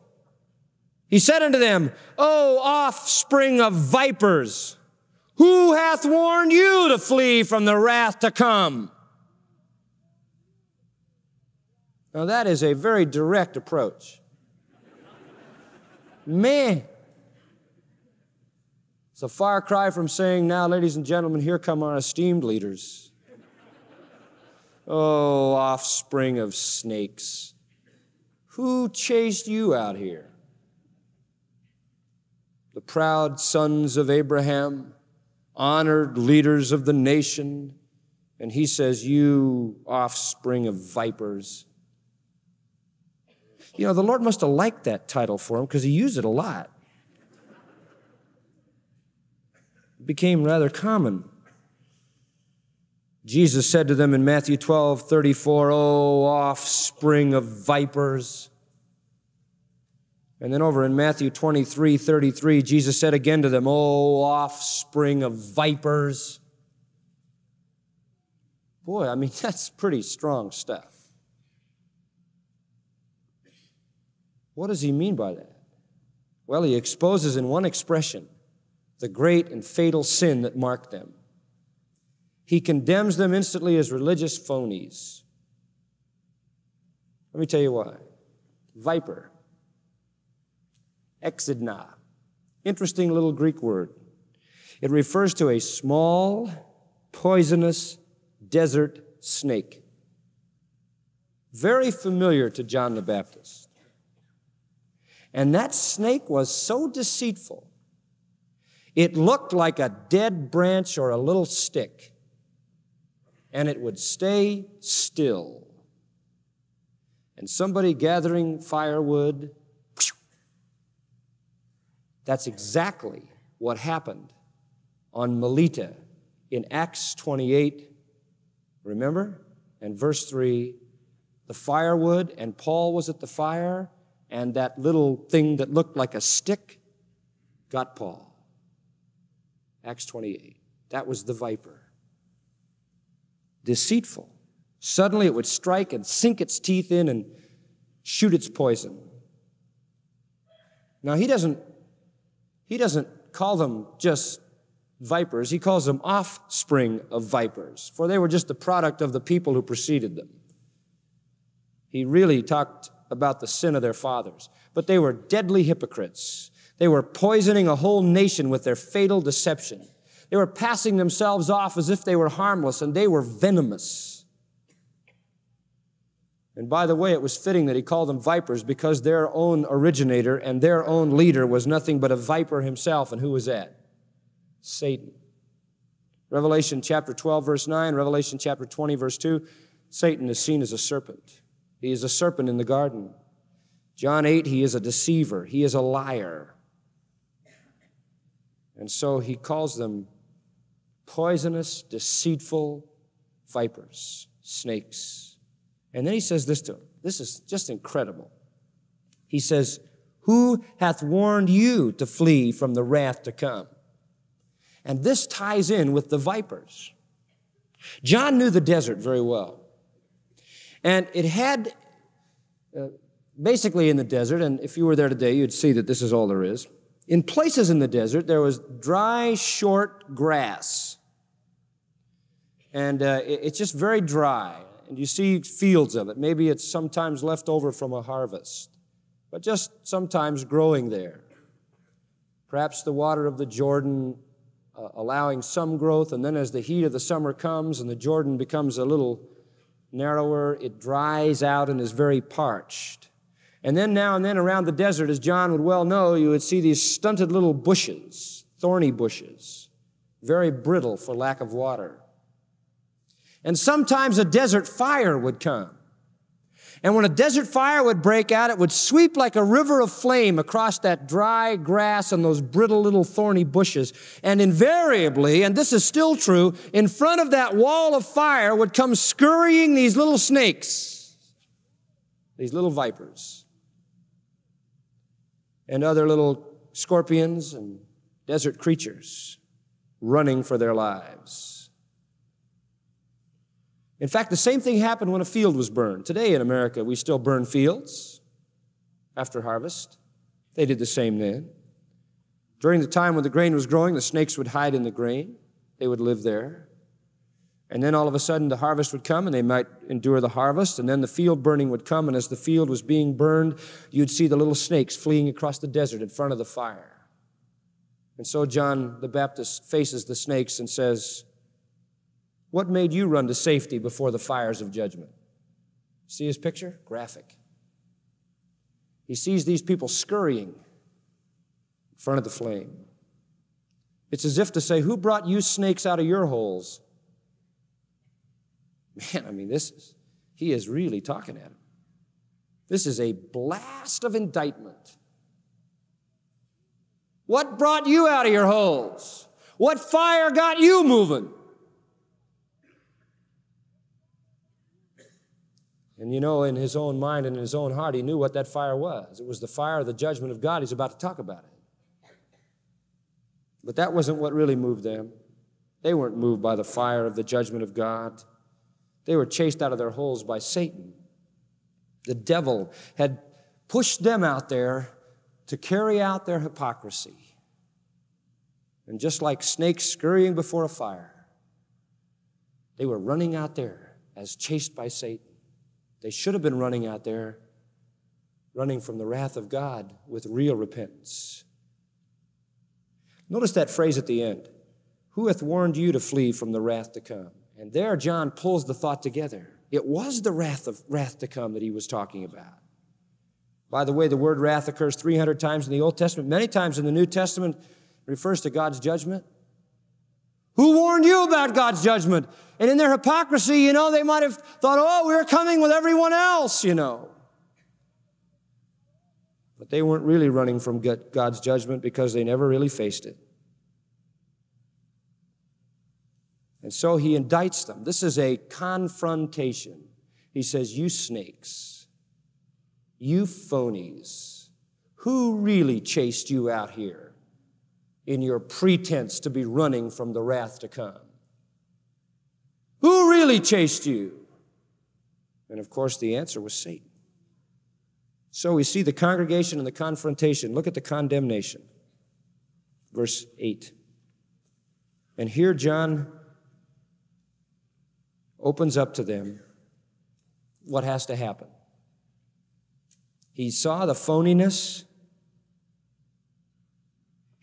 He said unto them, O offspring of vipers, who hath warned you to flee from the wrath to come? Now, that is a very direct approach. Man, it's a far cry from saying, Now, ladies and gentlemen, here come our esteemed leaders. Oh, offspring of snakes. Who chased you out here? The proud sons of Abraham, honored leaders of the nation. And he says, You offspring of vipers. You know, the Lord must have liked that title for him because he used it a lot. It became rather common. Jesus said to them in Matthew 12, 34, O offspring of vipers. And then over in Matthew 23, 33, Jesus said again to them, O offspring of vipers. Boy, I mean, that's pretty strong stuff. What does he mean by that? Well, he exposes in one expression the great and fatal sin that marked them. He condemns them instantly as religious phonies. Let me tell you why. Viper. Echidna. Interesting little Greek word. It refers to a small, poisonous desert snake. Very familiar to John the Baptist. And that snake was so deceitful, it looked like a dead branch or a little stick and it would stay still. And somebody gathering firewood, that's exactly what happened on Melita in Acts 28. Remember? And verse 3 the firewood, and Paul was at the fire, and that little thing that looked like a stick got Paul. Acts 28. That was the viper deceitful. Suddenly it would strike and sink its teeth in and shoot its poison. Now he doesn't he doesn't call them just vipers, he calls them offspring of vipers, for they were just the product of the people who preceded them. He really talked about the sin of their fathers, but they were deadly hypocrites. They were poisoning a whole nation with their fatal deception. They were passing themselves off as if they were harmless, and they were venomous. And by the way, it was fitting that he called them vipers because their own originator and their own leader was nothing but a viper himself. And who was that? Satan. Revelation chapter 12, verse 9, Revelation chapter 20, verse 2, Satan is seen as a serpent. He is a serpent in the garden. John 8, he is a deceiver, he is a liar. And so he calls them poisonous, deceitful vipers, snakes. And then he says this to him. This is just incredible. He says, Who hath warned you to flee from the wrath to come? And this ties in with the vipers. John knew the desert very well. And it had, uh, basically in the desert, and if you were there today, you'd see that this is all there is. In places in the desert, there was dry, short grass. And uh, it's just very dry. And you see fields of it. Maybe it's sometimes left over from a harvest, but just sometimes growing there. Perhaps the water of the Jordan uh, allowing some growth, and then as the heat of the summer comes and the Jordan becomes a little narrower, it dries out and is very parched. And then now and then around the desert, as John would well know, you would see these stunted little bushes, thorny bushes, very brittle for lack of water. And sometimes a desert fire would come. And when a desert fire would break out, it would sweep like a river of flame across that dry grass and those brittle little thorny bushes. And invariably, and this is still true, in front of that wall of fire would come scurrying these little snakes, these little vipers and other little scorpions and desert creatures running for their lives. In fact, the same thing happened when a field was burned. Today in America, we still burn fields after harvest. They did the same then. During the time when the grain was growing, the snakes would hide in the grain. They would live there. And then all of a sudden the harvest would come and they might endure the harvest. And then the field burning would come. And as the field was being burned, you'd see the little snakes fleeing across the desert in front of the fire. And so John the Baptist faces the snakes and says, What made you run to safety before the fires of judgment? See his picture? Graphic. He sees these people scurrying in front of the flame. It's as if to say, Who brought you snakes out of your holes? Man, I mean, this is, he is really talking at him. This is a blast of indictment. What brought you out of your holes? What fire got you moving? And you know, in his own mind and in his own heart, he knew what that fire was. It was the fire of the judgment of God. He's about to talk about it. But that wasn't what really moved them. They weren't moved by the fire of the judgment of God. They were chased out of their holes by Satan. The devil had pushed them out there to carry out their hypocrisy. And just like snakes scurrying before a fire, they were running out there as chased by Satan. They should have been running out there, running from the wrath of God with real repentance. Notice that phrase at the end Who hath warned you to flee from the wrath to come? And there, John pulls the thought together. It was the wrath of wrath to come that he was talking about. By the way, the word wrath occurs 300 times in the Old Testament, many times in the New Testament, refers to God's judgment. Who warned you about God's judgment? And in their hypocrisy, you know, they might have thought, oh, we're coming with everyone else, you know. But they weren't really running from God's judgment because they never really faced it. And so he indicts them. This is a confrontation. He says, You snakes, you phonies, who really chased you out here? In your pretense to be running from the wrath to come? Who really chased you? And of course, the answer was Satan. So we see the congregation and the confrontation. Look at the condemnation. Verse 8. And here John opens up to them what has to happen. He saw the phoniness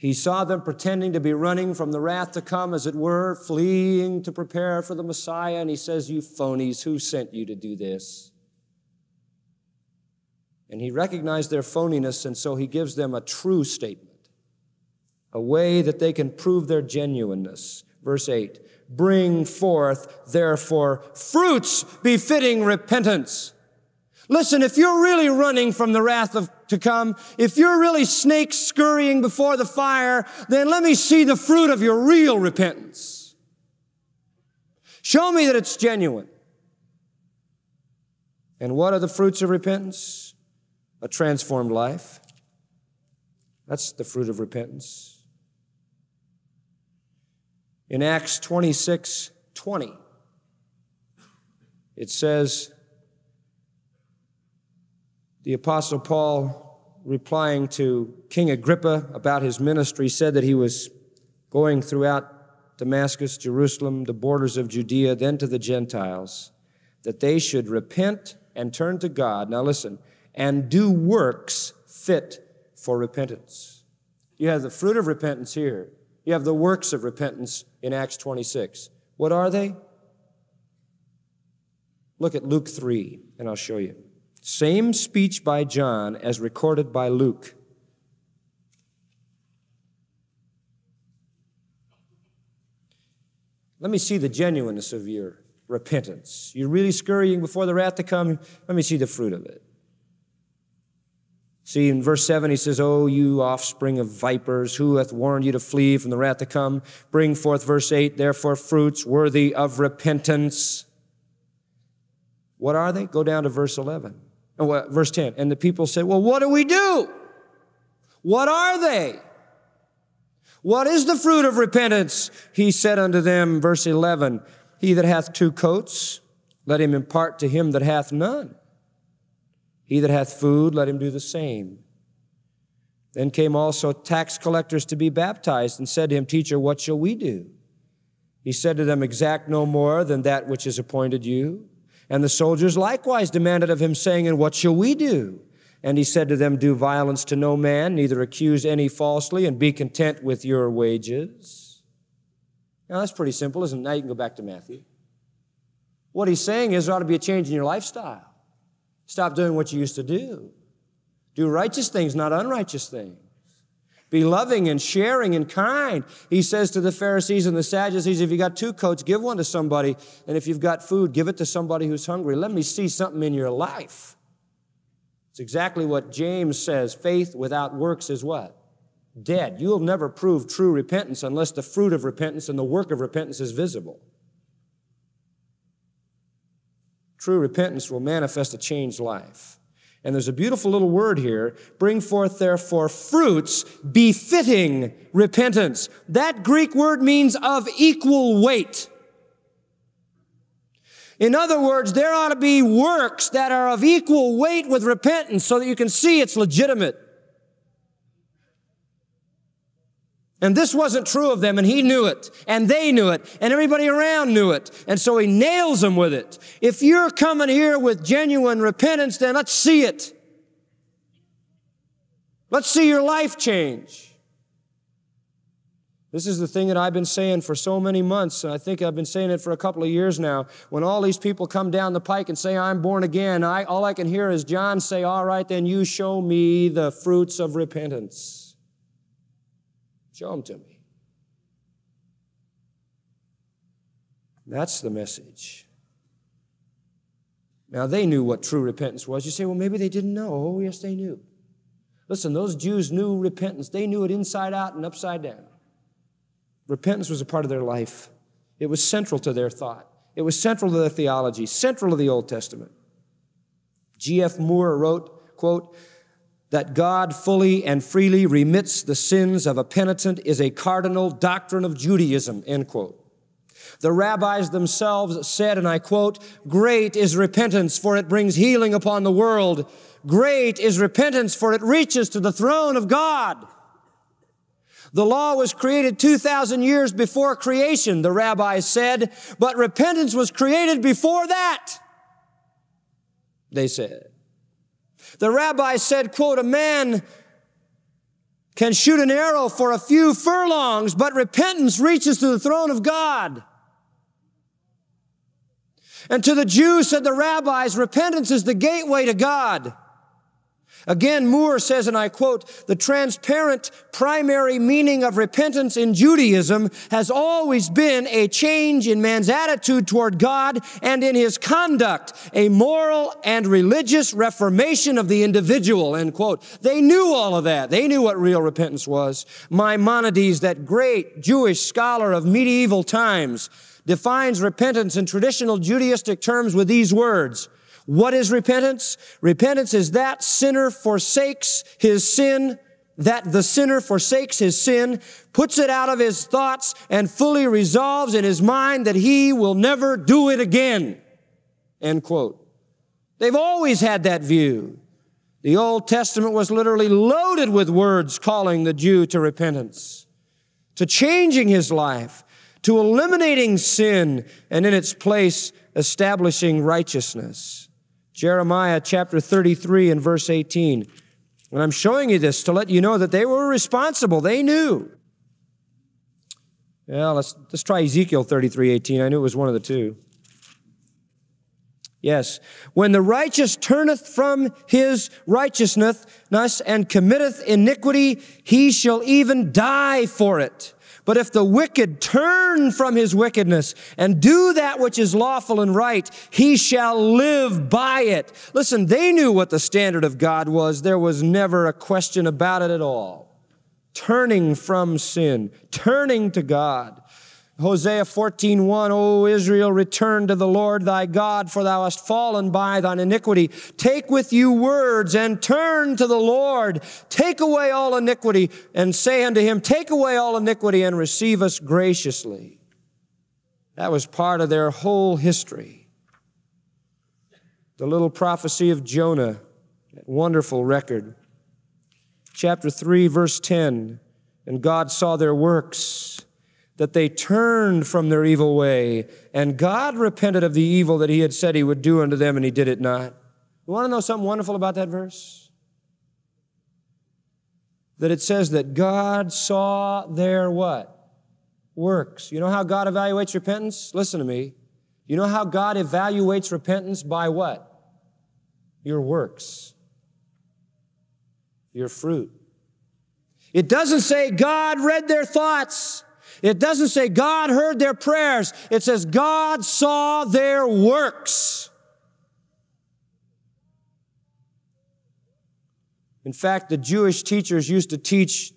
he saw them pretending to be running from the wrath to come, as it were, fleeing to prepare for the Messiah, and he says, You phonies, who sent you to do this? And he recognized their phoniness, and so he gives them a true statement, a way that they can prove their genuineness. Verse 8 Bring forth, therefore, fruits befitting repentance. Listen, if you're really running from the wrath of, to come, if you're really snakes scurrying before the fire, then let me see the fruit of your real repentance. Show me that it's genuine. And what are the fruits of repentance? A transformed life. That's the fruit of repentance. In Acts 26 20, it says, the Apostle Paul, replying to King Agrippa about his ministry, said that he was going throughout Damascus, Jerusalem, the borders of Judea, then to the Gentiles, that they should repent and turn to God. Now listen, and do works fit for repentance. You have the fruit of repentance here. You have the works of repentance in Acts 26. What are they? Look at Luke 3, and I'll show you. Same speech by John as recorded by Luke. Let me see the genuineness of your repentance. You're really scurrying before the wrath to come? Let me see the fruit of it. See, in verse 7, he says, Oh, you offspring of vipers, who hath warned you to flee from the wrath to come? Bring forth, verse 8, therefore fruits worthy of repentance. What are they? Go down to verse 11. Verse 10. And the people said, Well, what do we do? What are they? What is the fruit of repentance? He said unto them, verse 11, He that hath two coats, let him impart to him that hath none. He that hath food, let him do the same. Then came also tax collectors to be baptized and said to him, Teacher, what shall we do? He said to them, Exact no more than that which is appointed you. And the soldiers likewise demanded of him, saying, And what shall we do? And he said to them, Do violence to no man, neither accuse any falsely, and be content with your wages. Now that's pretty simple, isn't it? Now you can go back to Matthew. What he's saying is there ought to be a change in your lifestyle. Stop doing what you used to do. Do righteous things, not unrighteous things. Be loving and sharing and kind. He says to the Pharisees and the Sadducees, if you've got two coats, give one to somebody. And if you've got food, give it to somebody who's hungry. Let me see something in your life. It's exactly what James says. Faith without works is what? Dead. You'll never prove true repentance unless the fruit of repentance and the work of repentance is visible. True repentance will manifest a changed life. And there's a beautiful little word here. Bring forth therefore fruits befitting repentance. That Greek word means of equal weight. In other words, there ought to be works that are of equal weight with repentance so that you can see it's legitimate. And this wasn't true of them, and he knew it, and they knew it, and everybody around knew it. And so he nails them with it. If you're coming here with genuine repentance, then let's see it. Let's see your life change. This is the thing that I've been saying for so many months, and I think I've been saying it for a couple of years now. When all these people come down the pike and say, I'm born again, I, all I can hear is John say, All right, then you show me the fruits of repentance. Show them to me. That's the message. Now, they knew what true repentance was. You say, well, maybe they didn't know. Oh, yes, they knew. Listen, those Jews knew repentance. They knew it inside out and upside down. Repentance was a part of their life, it was central to their thought, it was central to their theology, central to the Old Testament. G.F. Moore wrote, quote, that God fully and freely remits the sins of a penitent is a cardinal doctrine of Judaism, end quote. The rabbis themselves said, and I quote, Great is repentance, for it brings healing upon the world. Great is repentance, for it reaches to the throne of God. The law was created 2,000 years before creation, the rabbis said, but repentance was created before that, they said. The rabbi said, quote, a man can shoot an arrow for a few furlongs, but repentance reaches to the throne of God. And to the Jews, said the rabbis, repentance is the gateway to God. Again, Moore says, and I quote, the transparent primary meaning of repentance in Judaism has always been a change in man's attitude toward God and in his conduct, a moral and religious reformation of the individual, end quote. They knew all of that. They knew what real repentance was. Maimonides, that great Jewish scholar of medieval times, defines repentance in traditional Judaistic terms with these words. What is repentance? Repentance is that sinner forsakes his sin, that the sinner forsakes his sin, puts it out of his thoughts, and fully resolves in his mind that he will never do it again. End quote. They've always had that view. The Old Testament was literally loaded with words calling the Jew to repentance, to changing his life, to eliminating sin, and in its place, establishing righteousness. Jeremiah chapter 33 and verse 18. And I'm showing you this to let you know that they were responsible. They knew. Yeah, let's, let's try Ezekiel 33, 18. I knew it was one of the two. Yes. When the righteous turneth from his righteousness and committeth iniquity, he shall even die for it. But if the wicked turn from his wickedness and do that which is lawful and right, he shall live by it. Listen, they knew what the standard of God was. There was never a question about it at all. Turning from sin, turning to God. Hosea 14, 1, O Israel, return to the Lord thy God, for thou hast fallen by thine iniquity. Take with you words and turn to the Lord. Take away all iniquity and say unto him, Take away all iniquity and receive us graciously. That was part of their whole history. The little prophecy of Jonah, that wonderful record. Chapter 3, verse 10, and God saw their works that they turned from their evil way, and God repented of the evil that he had said he would do unto them, and he did it not. You want to know something wonderful about that verse? That it says that God saw their what? Works. You know how God evaluates repentance? Listen to me. You know how God evaluates repentance? By what? Your works, your fruit. It doesn't say God read their thoughts. It doesn't say God heard their prayers. It says God saw their works. In fact, the Jewish teachers used to teach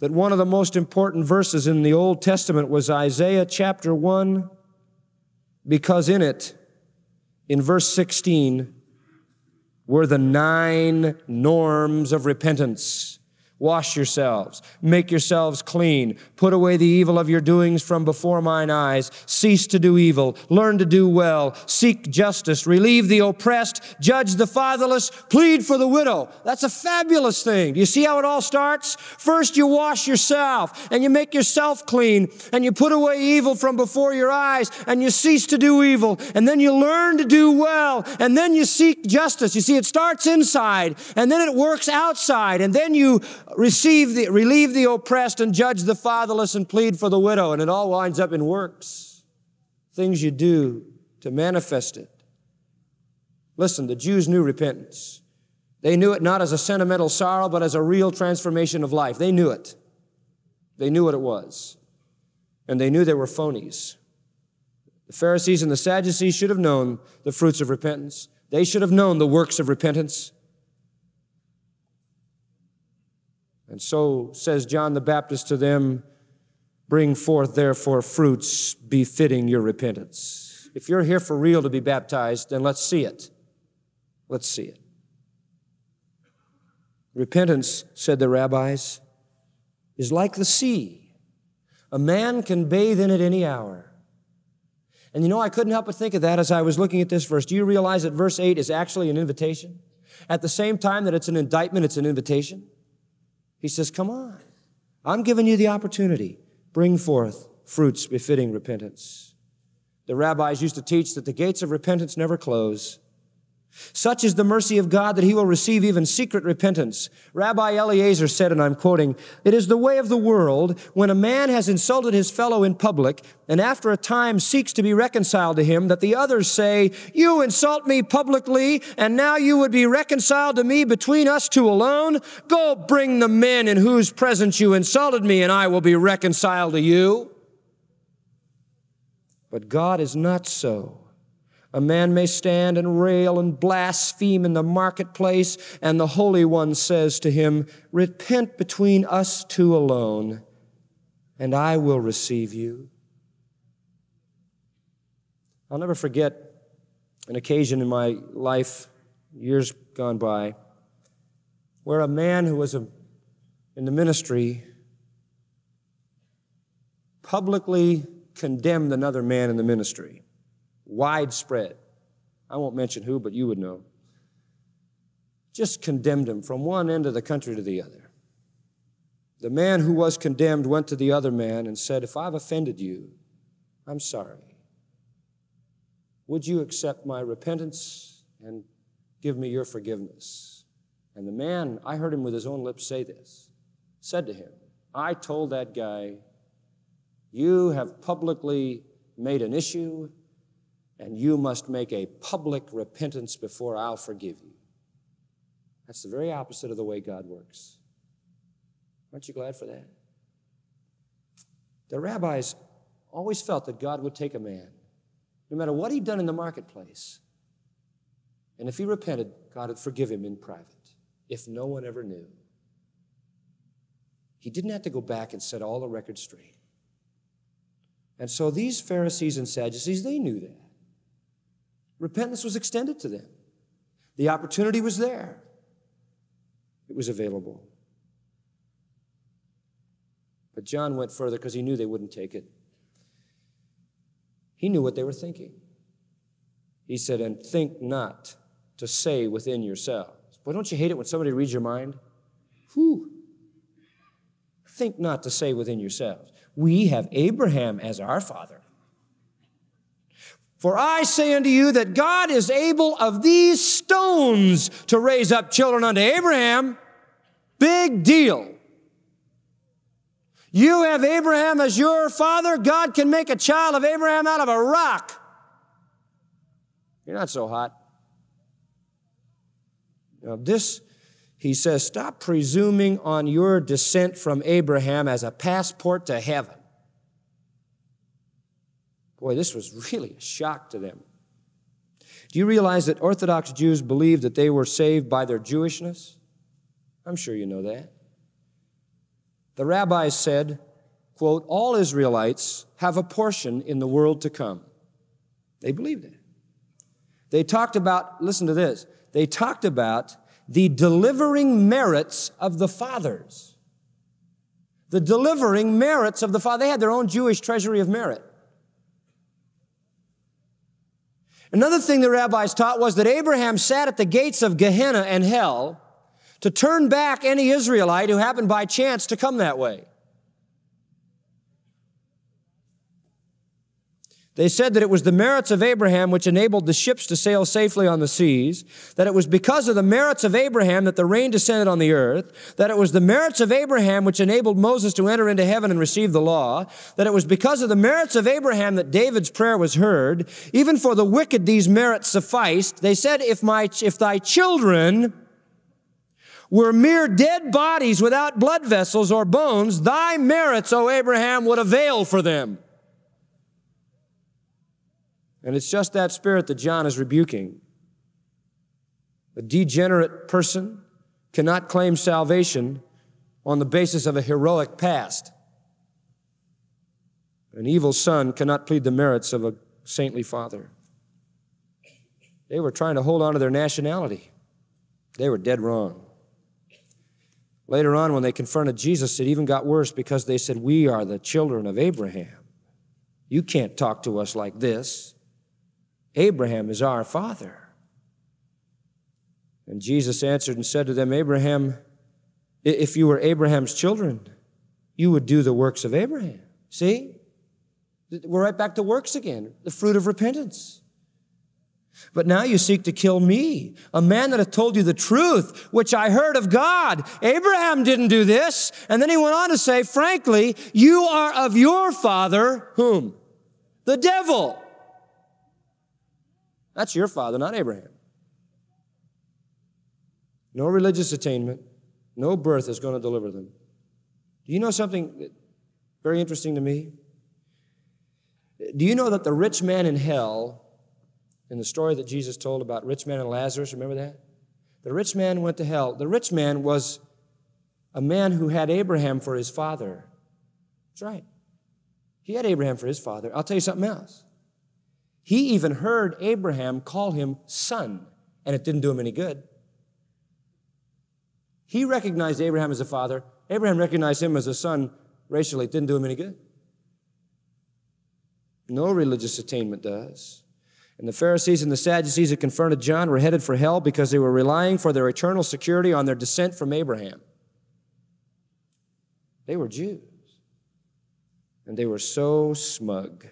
that one of the most important verses in the Old Testament was Isaiah chapter 1, because in it, in verse 16, were the nine norms of repentance. Wash yourselves, make yourselves clean, put away the evil of your doings from before mine eyes, cease to do evil, learn to do well, seek justice, relieve the oppressed, judge the fatherless, plead for the widow. That's a fabulous thing. Do you see how it all starts? First, you wash yourself and you make yourself clean and you put away evil from before your eyes and you cease to do evil. And then you learn to do well and then you seek justice. You see, it starts inside and then it works outside and then you receive the, relieve the oppressed and judge the fatherless and plead for the widow. And it all winds up in works, things you do to manifest it. Listen, the Jews knew repentance. They knew it not as a sentimental sorrow, but as a real transformation of life. They knew it. They knew what it was. And they knew they were phonies. The Pharisees and the Sadducees should have known the fruits of repentance. They should have known the works of repentance. And so says John the Baptist to them, Bring forth therefore fruits befitting your repentance. If you're here for real to be baptized, then let's see it. Let's see it. Repentance, said the rabbis, is like the sea. A man can bathe in it any hour. And you know, I couldn't help but think of that as I was looking at this verse. Do you realize that verse 8 is actually an invitation? At the same time that it's an indictment, it's an invitation. He says, Come on. I'm giving you the opportunity. Bring forth fruits befitting repentance. The rabbis used to teach that the gates of repentance never close. Such is the mercy of God that he will receive even secret repentance. Rabbi Eliezer said, and I'm quoting, It is the way of the world when a man has insulted his fellow in public and after a time seeks to be reconciled to him that the others say, You insult me publicly and now you would be reconciled to me between us two alone. Go bring the men in whose presence you insulted me and I will be reconciled to you. But God is not so. A man may stand and rail and blaspheme in the marketplace, and the Holy One says to him, Repent between us two alone, and I will receive you. I'll never forget an occasion in my life, years gone by, where a man who was a, in the ministry publicly condemned another man in the ministry widespread. I won't mention who, but you would know. Just condemned him from one end of the country to the other. The man who was condemned went to the other man and said, If I've offended you, I'm sorry. Would you accept my repentance and give me your forgiveness? And the man, I heard him with his own lips say this, said to him, I told that guy, You have publicly made an issue and you must make a public repentance before I'll forgive you. That's the very opposite of the way God works. Aren't you glad for that? The rabbis always felt that God would take a man, no matter what he'd done in the marketplace, and if he repented, God would forgive him in private, if no one ever knew. He didn't have to go back and set all the records straight. And so these Pharisees and Sadducees, they knew that. Repentance was extended to them. The opportunity was there, it was available. But John went further because he knew they wouldn't take it. He knew what they were thinking. He said, And think not to say within yourselves. Boy, don't you hate it when somebody reads your mind? Whew. Think not to say within yourselves. We have Abraham as our father. For I say unto you that God is able of these stones to raise up children unto Abraham. Big deal. You have Abraham as your father. God can make a child of Abraham out of a rock. You're not so hot. Now, this, he says, stop presuming on your descent from Abraham as a passport to heaven. Boy, this was really a shock to them. Do you realize that Orthodox Jews believed that they were saved by their Jewishness? I'm sure you know that. The rabbis said, quote, all Israelites have a portion in the world to come. They believed it. They talked about, listen to this, they talked about the delivering merits of the fathers. The delivering merits of the father. They had their own Jewish treasury of merit. Another thing the rabbis taught was that Abraham sat at the gates of Gehenna and hell to turn back any Israelite who happened by chance to come that way. They said that it was the merits of Abraham which enabled the ships to sail safely on the seas, that it was because of the merits of Abraham that the rain descended on the earth, that it was the merits of Abraham which enabled Moses to enter into heaven and receive the law, that it was because of the merits of Abraham that David's prayer was heard. Even for the wicked these merits sufficed. They said, if my, if thy children were mere dead bodies without blood vessels or bones, thy merits, O Abraham, would avail for them. And it's just that spirit that John is rebuking. A degenerate person cannot claim salvation on the basis of a heroic past. An evil son cannot plead the merits of a saintly father. They were trying to hold on to their nationality. They were dead wrong. Later on, when they confronted Jesus, it even got worse because they said, We are the children of Abraham. You can't talk to us like this. Abraham is our father. And Jesus answered and said to them, Abraham, if you were Abraham's children, you would do the works of Abraham. See? We're right back to works again, the fruit of repentance. But now you seek to kill me, a man that hath told you the truth, which I heard of God. Abraham didn't do this. And then he went on to say, frankly, you are of your father, whom? The devil. That's your father, not Abraham. No religious attainment, no birth is going to deliver them. Do you know something very interesting to me? Do you know that the rich man in hell, in the story that Jesus told about rich man and Lazarus, remember that? The rich man went to hell. The rich man was a man who had Abraham for his father. That's right. He had Abraham for his father. I'll tell you something else. He even heard Abraham call him son, and it didn't do him any good. He recognized Abraham as a father. Abraham recognized him as a son racially. It didn't do him any good. No religious attainment does. And the Pharisees and the Sadducees that confronted John were headed for hell because they were relying for their eternal security on their descent from Abraham. They were Jews. And they were so smug.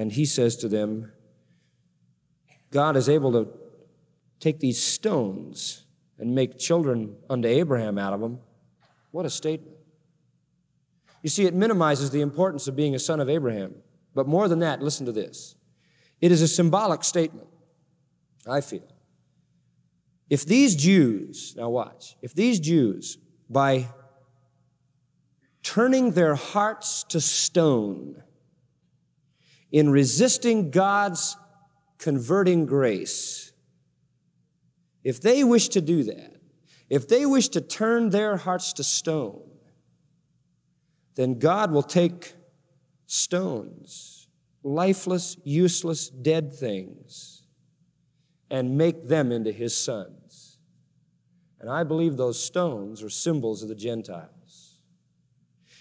And he says to them, God is able to take these stones and make children unto Abraham out of them. What a statement. You see, it minimizes the importance of being a son of Abraham. But more than that, listen to this. It is a symbolic statement, I feel. If these Jews, now watch, if these Jews, by turning their hearts to stone, in resisting God's converting grace, if they wish to do that, if they wish to turn their hearts to stone, then God will take stones, lifeless, useless, dead things, and make them into his sons. And I believe those stones are symbols of the Gentiles.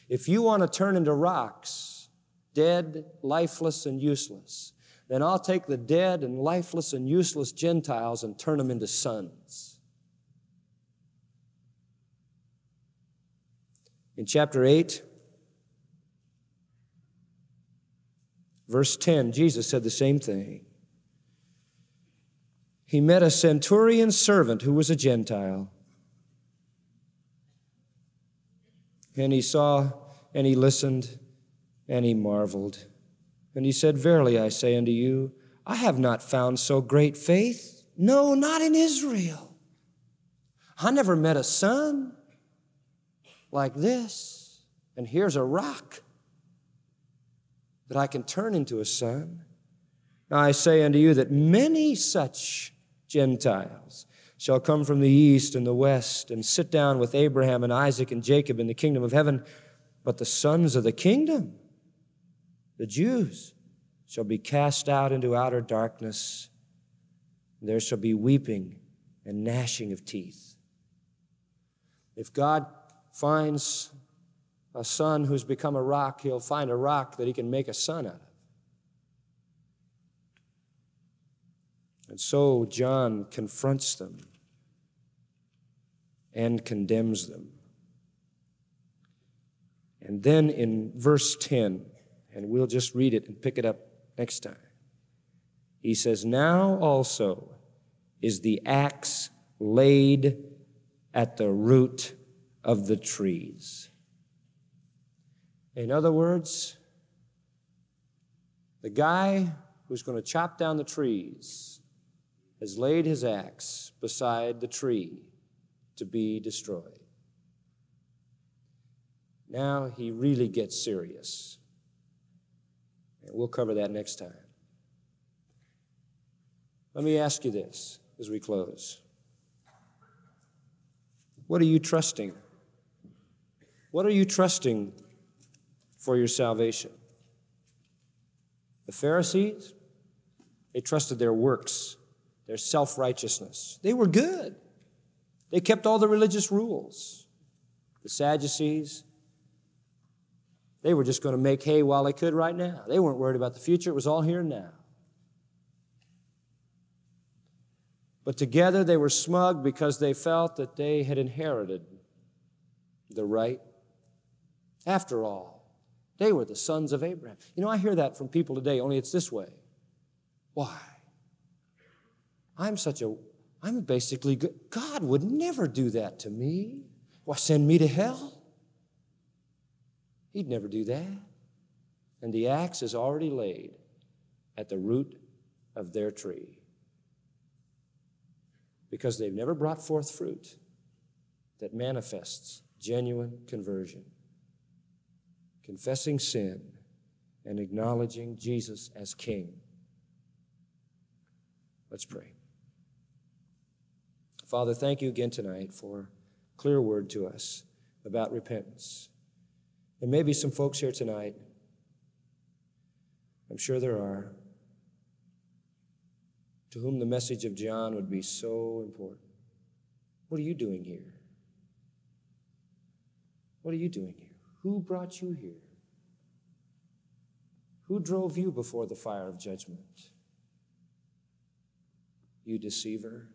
If you want to turn into rocks, dead, lifeless, and useless, then I'll take the dead and lifeless and useless Gentiles and turn them into sons. In chapter 8, verse 10, Jesus said the same thing. He met a centurion servant who was a Gentile. And he saw and he listened and he marveled. And he said, Verily I say unto you, I have not found so great faith. No, not in Israel. I never met a son like this. And here's a rock that I can turn into a son. Now I say unto you that many such Gentiles shall come from the east and the west and sit down with Abraham and Isaac and Jacob in the kingdom of heaven. But the sons of the kingdom, the Jews, shall be cast out into outer darkness. There shall be weeping and gnashing of teeth. If God finds a son who's become a rock, he'll find a rock that he can make a son out of. And so John confronts them and condemns them. And then in verse 10, and we'll just read it and pick it up next time, he says, Now also is the axe laid at the root of the trees. In other words, the guy who's going to chop down the trees has laid his axe beside the tree to be destroyed. Now he really gets serious. And we'll cover that next time. Let me ask you this as we close. What are you trusting? What are you trusting for your salvation? The Pharisees, they trusted their works, their self righteousness. They were good. They kept all the religious rules. The Sadducees, they were just going to make hay while they could right now. They weren't worried about the future, it was all here and now. But together they were smug because they felt that they had inherited the right. After all, they were the sons of Abraham. You know, I hear that from people today, only it's this way. Why? I'm such a, I'm basically good. God would never do that to me. Why, send me to hell? He'd never do that. And the axe is already laid at the root of their tree because they've never brought forth fruit that manifests genuine conversion, confessing sin and acknowledging Jesus as King. Let's pray. Father, thank you again tonight for clear word to us about repentance. There may be some folks here tonight, I'm sure there are, to whom the message of John would be so important. What are you doing here? What are you doing here? Who brought you here? Who drove you before the fire of judgment? You deceiver,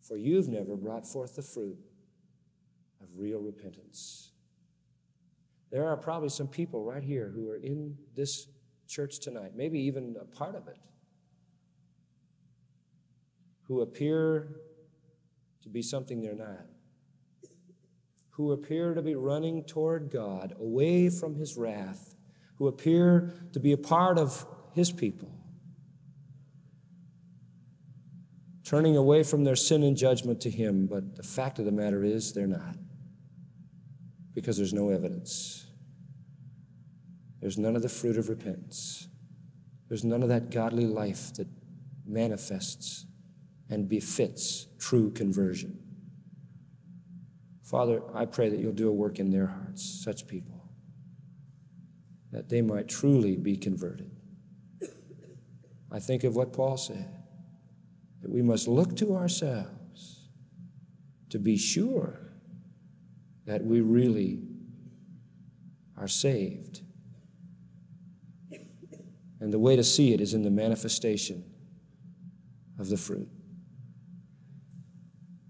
for you've never brought forth the fruit of real repentance. There are probably some people right here who are in this church tonight, maybe even a part of it, who appear to be something they're not, who appear to be running toward God, away from His wrath, who appear to be a part of His people, turning away from their sin and judgment to Him, but the fact of the matter is they're not, because there's no evidence. There's none of the fruit of repentance. There's none of that godly life that manifests and befits true conversion. Father, I pray that you'll do a work in their hearts, such people, that they might truly be converted. I think of what Paul said that we must look to ourselves to be sure that we really are saved. And the way to see it is in the manifestation of the fruit.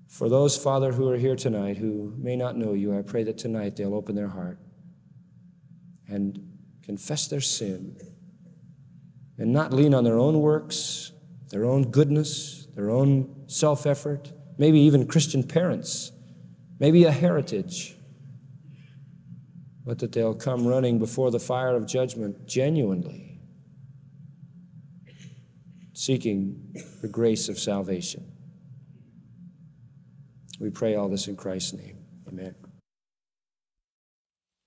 For those, Father, who are here tonight who may not know you, I pray that tonight they'll open their heart and confess their sin and not lean on their own works, their own goodness, their own self effort, maybe even Christian parents, maybe a heritage, but that they'll come running before the fire of judgment genuinely seeking the grace of salvation. We pray all this in Christ's name. Amen.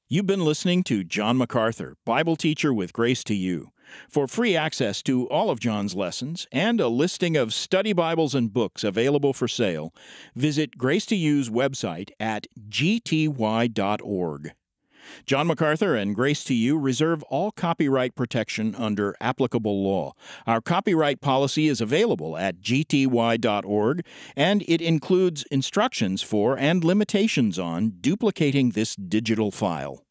You've been listening to John MacArthur, Bible teacher with Grace to You. For free access to all of John's lessons and a listing of study Bibles and books available for sale, visit Grace to You's website at gty.org. John MacArthur and Grace to You reserve all copyright protection under applicable law. Our copyright policy is available at gty.org, and it includes instructions for and limitations on duplicating this digital file.